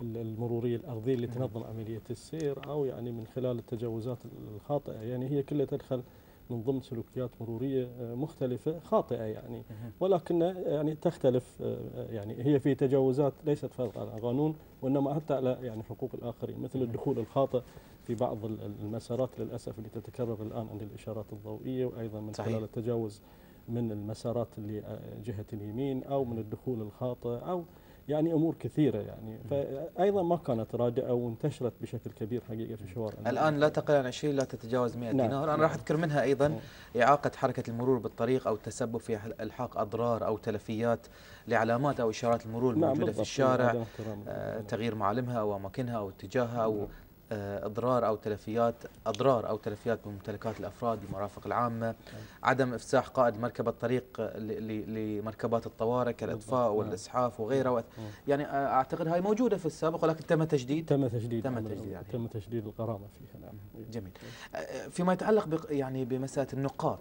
Speaker 6: ال- المرورية الأرضية اللي تنظم عملية السير أو يعني من خلال التجاوزات الخاطئة. يعني هي كلها تدخل من ضمن سلوكيات مرورية آه، مختلفة خاطئة يعني. ولكن يعني تختلف آه، يعني هي في تجاوزات ليست فقط على القانون وإنما حتى على يعني حقوق الآخرين مثل الدخول الخاطئ في بعض ال- ال- المسارات للأسف اللي تتكرر الآن عند الإشارات الضوئية وأيضا من
Speaker 4: صحيح.
Speaker 6: خلال التجاوز من المسارات اللي آه، جهه اليمين أو من الدخول الخاطئ أو يعني أمور كثيرة يعني. فايضا ما كانت رادعة وانتشرت بشكل كبير حقيقه في شوارع
Speaker 4: الآن لا تقل عن 20 لا تتجاوز 100
Speaker 6: نعم.
Speaker 4: دينار. أنا راح أذكر منها أيضا إعاقة حركة المرور بالطريق أو التسبب في إلحاق أضرار أو تلفيات لعلامات أو إشارات المرور
Speaker 6: نعم
Speaker 4: الموجودة في
Speaker 6: بالضبط.
Speaker 4: الشارع آه، تغيير معالمها أو أماكنها أو اتجاهها أو آه، إضرار أو تلفيات أضرار أو تلفيات بممتلكات الأفراد المرافق العامة عدم إفساح قائد مركبة طريق آه، ل- ل- لمركبات الطوارئ كالأطفاء
Speaker 6: نعم.
Speaker 4: والاسعاف وغيرها يعني آه، أعتقد هاي موجودة في السابق ولكن تم تجديد.
Speaker 6: تم تجديد
Speaker 4: تم تجديد عليها.
Speaker 6: تم تجديد الغرامه فيها. نعم.
Speaker 4: جميل. آه، فيما يتعلق يعني بمسألة النقاط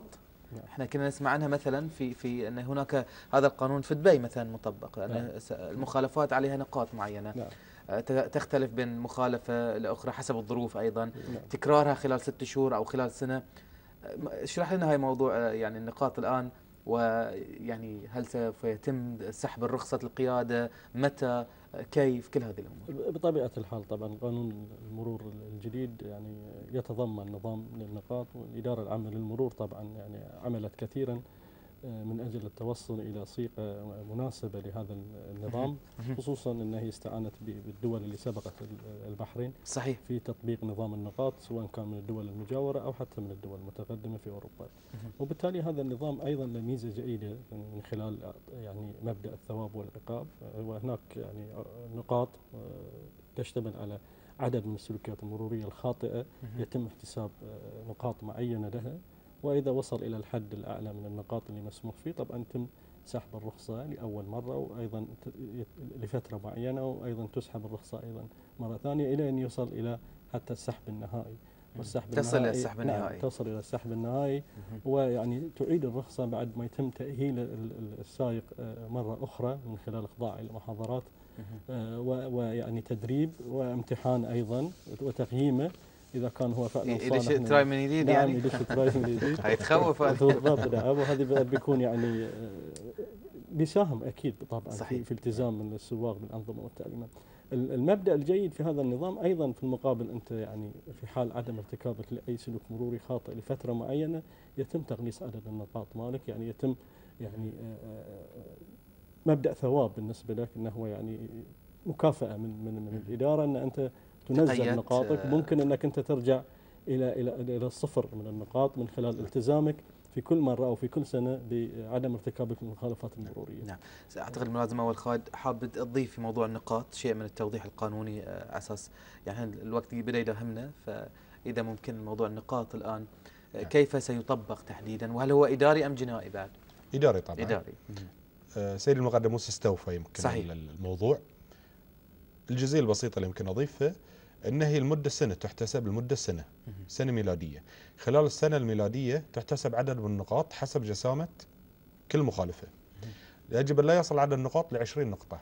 Speaker 6: نعم.
Speaker 4: إحنا كنا نسمع عنها مثلا في في أن هناك هذا القانون في دبي مثلا مطبق
Speaker 6: نعم.
Speaker 4: ان المخالفات عليها نقاط معينة.
Speaker 6: نعم.
Speaker 4: آه، تختلف بين مخالفة لأخرى حسب الظروف أيضا.
Speaker 6: نعم.
Speaker 4: تكرارها خلال ست شهور أو خلال سنة. آه، اشرح لنا هاي موضوع آه، يعني النقاط الآن ويعني هل سوف يتم سحب رخصه القيادة؟ متى؟ آه، كيف؟ كل هذه الأمور.
Speaker 6: بطبيعة الحال طبعا قانون المرور الجديد يعني يتضمن نظام للنقاط والإدارة العامة للمرور طبعا يعني عملت كثيرا. من أجل التوصل إلى صيغة مناسبة لهذا النظام خصوصا إنها استعانت بالدول اللي سبقت البحرين
Speaker 4: صحيح.
Speaker 6: في تطبيق نظام النقاط سواء كان من الدول المجاورة أو حتى من الدول المتقدمة في أوروبا. وبالتالي هذا النظام أيضا له ميزة جيدة من خلال يعني مبدأ الثواب والعقاب. وهناك يعني نقاط تشتمل على عدد من السلوكيات المرورية الخاطئة. يتم احتساب نقاط معينة لها. وإذا وصل إلى الحد الأعلى من النقاط اللي مسموح فيه طبعا يتم سحب الرخصة لأول مرة وأيضا لفترة معينة وأيضا تسحب الرخصة أيضا مرة ثانية إلى أن يوصل إلى حتى السحب النهائي.
Speaker 4: والسحب تصل إلى السحب نعم، النهائي.
Speaker 6: نعم تصل إلى السحب النهائي. ويعني تعيد الرخصة بعد ما يتم تأهيل السائق آه، مرة أخرى من خلال اخضاع إلى محاضرات آه، ويعني تدريب وامتحان أيضا وتقييمه. إذا كان هو فعلا
Speaker 4: يدش تراي من جديد يعني؟
Speaker 6: نعم يدش تراي من جديد.
Speaker 4: هاي تخوف
Speaker 6: بالضبط نعم وهذا بيكون يعني آه، بيساهم أكيد طبعا صحيح. في التزام من السواق بالأنظمة والتعليمات. المبدأ الجيد في هذا النظام أيضا في المقابل أنت يعني في حال عدم ارتكابك لأي سلوك مروري خاطئ لفترة معينة يتم تقليص عدد النقاط مالك. يعني يتم يعني آه، مبدأ ثواب بالنسبة لك إنه هو يعني مكافأة من من من الإدارة إن أنت تنزل نقاطك. آه، ممكن أنك أنت ترجع إلى إلى إلى الصفر من النقاط من خلال التزامك في كل مرة أو في كل سنة بعدم ارتكابك المخالفات المرورية.
Speaker 4: نعم. أعتقد الملازم أول خالد حاب تضيف في موضوع النقاط شيء من التوضيح القانوني آه، على أساس يعني الوقت بدأ يداهمنا فإذا ممكن موضوع النقاط الآن آه، نعم. كيف سيطبق تحديدا؟ وهل هو إداري أم جنائي بعد؟
Speaker 7: إداري طبعا.
Speaker 4: إداري.
Speaker 7: سيد المقدم موسى استوفى يمكن صحيح. الموضوع. الجزئية البسيطة اللي يمكن أضيفها إن هي المده سنة تحتسب المده سنة سنة ميلادية. خلال السنة الميلادية تحتسب عدد من النقاط حسب جسامة كل مخالفة. يجب أن لا يصل عدد النقاط ل 20 نقطه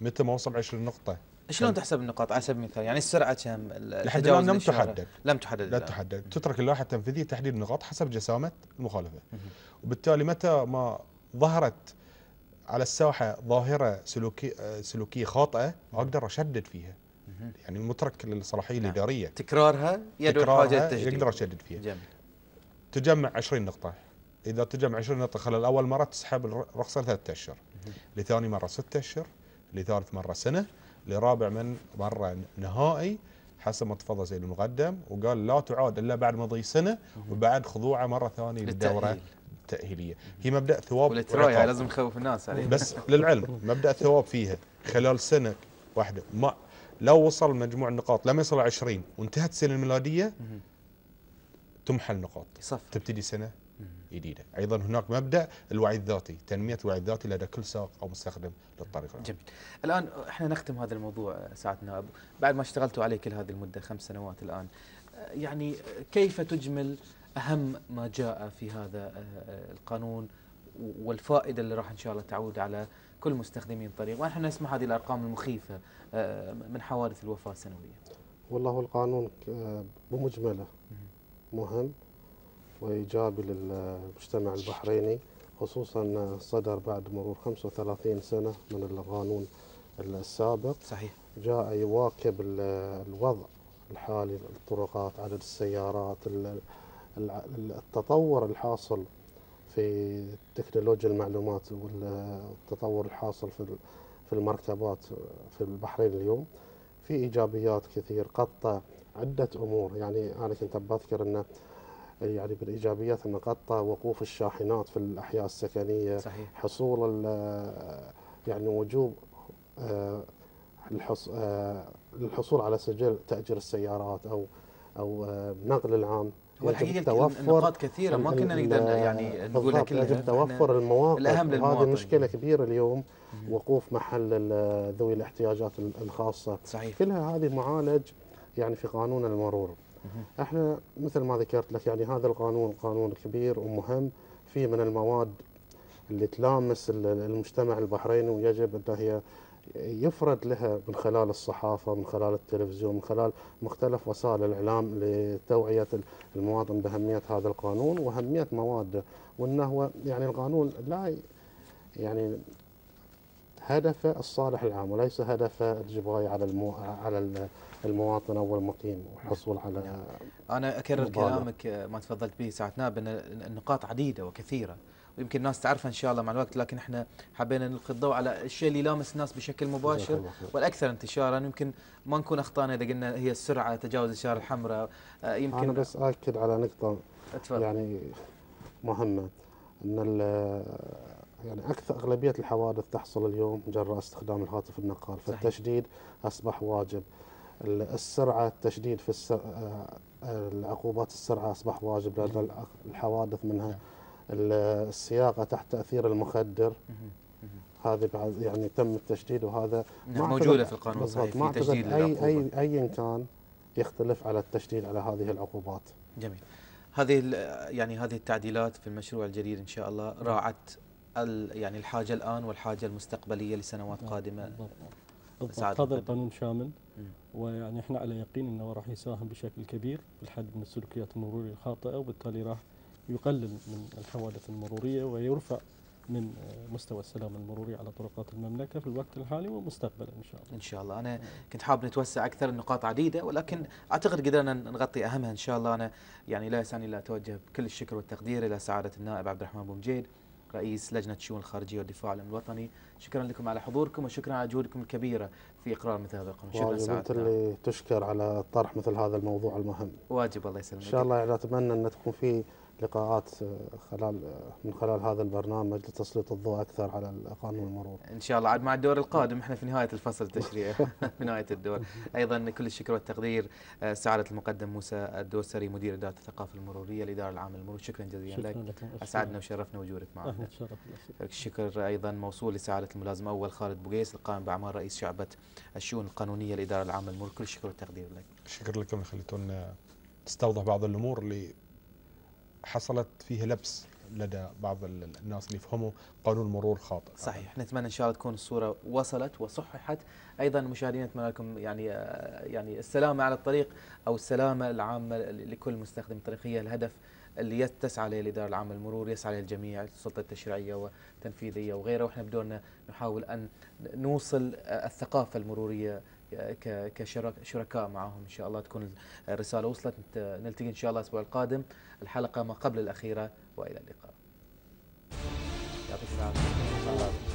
Speaker 7: متى ما وصل 20 نقطة؟
Speaker 4: شلون تحسب النقاط على سبيل المثال؟ يعني السرعة كم؟
Speaker 7: لحد الآن لم تحدد.
Speaker 4: لم تحدد
Speaker 7: لا تحدد. تترك اللائحة التنفيذية تحديد النقاط حسب جسامة المخالفة. وبالتالي متى ما ظهرت على الساحة ظاهرة سلوكي سلوكية خاطئة أقدر أشدد فيها. يعني مترك للصلاحية نعم. الإدارية.
Speaker 4: تكرارها يدعو لحاجه
Speaker 7: التشديد يقدر اشدد فيها. جميل. تجمع 20 نقطة. إذا تجمع 20 نقطة خلال أول مرة تسحب الرخصه لثلاث أشهر. لثاني مرة ست أشهر. لثالث مرة سنة. لرابع من مرة نهائي حسب ما تفضل سيد المقدم. وقال لا تعاد إلا بعد مضي سنة. وبعد خضوعه مرة ثانية للدوره التاهيليه هي مبدأ ثواب
Speaker 4: لازم نخوف الناس عليه
Speaker 7: بس للعلم مبدأ الثواب فيها. خلال سنة واحدة ما لو وصل مجموع النقاط لم يصل 20 وانتهت السنة الميلادية تمحى النقاط
Speaker 4: صف
Speaker 7: تبتدي سنة جديدة. أيضا هناك مبدأ الوعي الذاتي تنمية الوعي الذاتي لدى كل سائق أو مستخدم للطريق
Speaker 4: جميل. الآن إحنا نختم هذا الموضوع سعاده النائب بعد ما اشتغلتوا عليه كل هذه المدة خمس سنوات الآن يعني كيف تجمل أهم ما جاء في هذا آه، آه، القانون والفائدة اللي راح إن شاء الله تعود على كل مستخدمين الطريق. ونحن نسمع هذه الأرقام المخيفة آه، من حوادث الوفاة السنوية.
Speaker 5: والله القانون بمجملة مهم. وإيجابي للمجتمع البحريني خصوصا صدر بعد مرور 35 سنة من القانون السابق.
Speaker 4: صحيح.
Speaker 5: جاء يواكب الوضع الحالي الطرقات عدد السيارات التطور الحاصل في تكنولوجيا المعلومات والتطور الحاصل في في المركبات في البحرين اليوم في إيجابيات كثير قطع عدة أمور يعني أنا كنت بذكر انه يعني بالإيجابيات انه قطع وقوف الشاحنات في الأحياء السكنية
Speaker 4: صحيح.
Speaker 5: حصول يعني وجوب آه، الحصول على سجل تأجير السيارات أو أو آه، نقل العام
Speaker 4: هو الحقيقة توفر النقاط كثيرة ما كنا نقدر يعني نقولها كلها
Speaker 5: يجب توفر المواقف الأهم للمواطن. هذه مشكلة كبيرة اليوم وقوف محل ذوي الاحتياجات الخاصة.
Speaker 4: صحيح.
Speaker 5: كلها هذه معالج يعني في قانون المرور. إحنا مثل ما ذكرت لك يعني هذا القانون قانون كبير ومهم. فيه من المواد اللي تلامس المجتمع البحريني ويجب أن هي يفرد لها من خلال الصحافة من خلال التلفزيون من خلال مختلف وسائل الإعلام لتوعية المواطن بأهمية هذا القانون وأهمية مواده وأنه هو يعني القانون لا يعني هدفه الصالح العام وليس هدفه الجباية على المو... على المواطن أو المقيم والحصول على
Speaker 4: أنا أكرر كلامك ما تفضلت به ساعه ناب ان النقاط عديدة وكثيرة. ويمكن الناس تعرفها إن شاء الله مع الوقت لكن إحنا حبينا نلقي الضوء على الشيء اللي يلامس الناس بشكل مباشر والأكثر انتشارا. يمكن ما نكون أخطأنا إذا قلنا هي السرعة تجاوز الإشارة الحمراء.
Speaker 5: آه، يمكن أنا بس اكد على نقطة أتفضل. يعني مهمة إن يعني أكثر أغلبية الحوادث تحصل اليوم جراء استخدام الهاتف النقال فالتشديد أصبح واجب. السرعة التشديد في السر... آه، العقوبات السرعة أصبح واجب لأن الحوادث منها نعم. السياقة تحت تاثير المخدر هذه بعد يعني تم التشديد وهذا
Speaker 4: نعم موجودة في القانون
Speaker 5: بالضبط ما أعتقد اي اي ايا كان يختلف على التشديد على هذه العقوبات.
Speaker 4: جميل. هذه يعني هذه التعديلات في المشروع الجديد إن شاء الله راعت يعني الحاجة الآن والحاجة المستقبلية لسنوات نعم. قادمة.
Speaker 6: بالضبط هذا القانون شامل ويعني إحنا على يقين إنه راح يساهم بشكل كبير في الحد من السلوكيات المرورية الخاطئة وبالتالي راح يقلل من الحوادث المرورية ويرفع من مستوى السلامة المروري على طرقات المملكة في الوقت الحالي ومستقبلا إن شاء الله.
Speaker 4: إن شاء الله. أنا كنت حاب نتوسع أكثر النقاط عديدة ولكن أعتقد قدرنا نغطي أهمها إن شاء الله. أنا يعني لا يسعني إلا أتوجه بكل الشكر والتقدير إلى سعادة النائب عبد الرحمن بومجيد رئيس لجنة الشؤون الخارجية والدفاع الوطني. شكرا لكم على حضوركم وشكرا على جهودكم الكبيرة في إقرار مثل هذا القانون
Speaker 5: شكرا سعادة اللي تشكر على طرح مثل هذا الموضوع المهم.
Speaker 4: واجب الله يسلمك.
Speaker 5: إن شاء الله يعني أتمنى أن تكون في لقاءات خلال من خلال هذا البرنامج لتسليط الضوء أكثر على قانون المرور.
Speaker 4: إن شاء الله عاد مع الدور القادم إحنا في نهاية الفصل التشريعي في [laughs] نهاية الدور. أيضا كل الشكر والتقدير آه، سعادة المقدم موسى الدوسري مدير إدارة الثقافة المرورية الاداره العامه للمرور شكرا جزيلا لك. أسعدنا وشرفنا وجودك معنا. الشكر أيضا موصول لسعادة الملازم أول خالد بوقيس القائم بأعمال رئيس شعبة الشؤون القانونية الاداره العامه للمرور كل الشكر والتقدير لك.
Speaker 7: شكرا لكم خليتونا تستوضح بعض الأمور اللي حصلت فيه لبس لدى بعض الناس اللي فهموا قانون المرور خاطئ.
Speaker 4: صحيح. نتمنى إن شاء الله تكون الصورة وصلت وصححت. أيضا المشاهدين نتمنى لكم يعني يعني السلامة على الطريق أو السلامة العامة لكل مستخدم الطريق هي الهدف اللي تسعى له الإدارة العامة للمرور يسعى له الجميع السلطة التشريعية والتنفيذية وغيرها. وإحنا بدورنا نحاول أن نوصل الثقافة المرورية كشركاء معهم. إن شاء الله تكون الرسالة وصلت. نلتقي إن شاء الله الأسبوع القادم. الحلقة ما قبل الأخيرة. وإلى اللقاء. يعطيك العافية.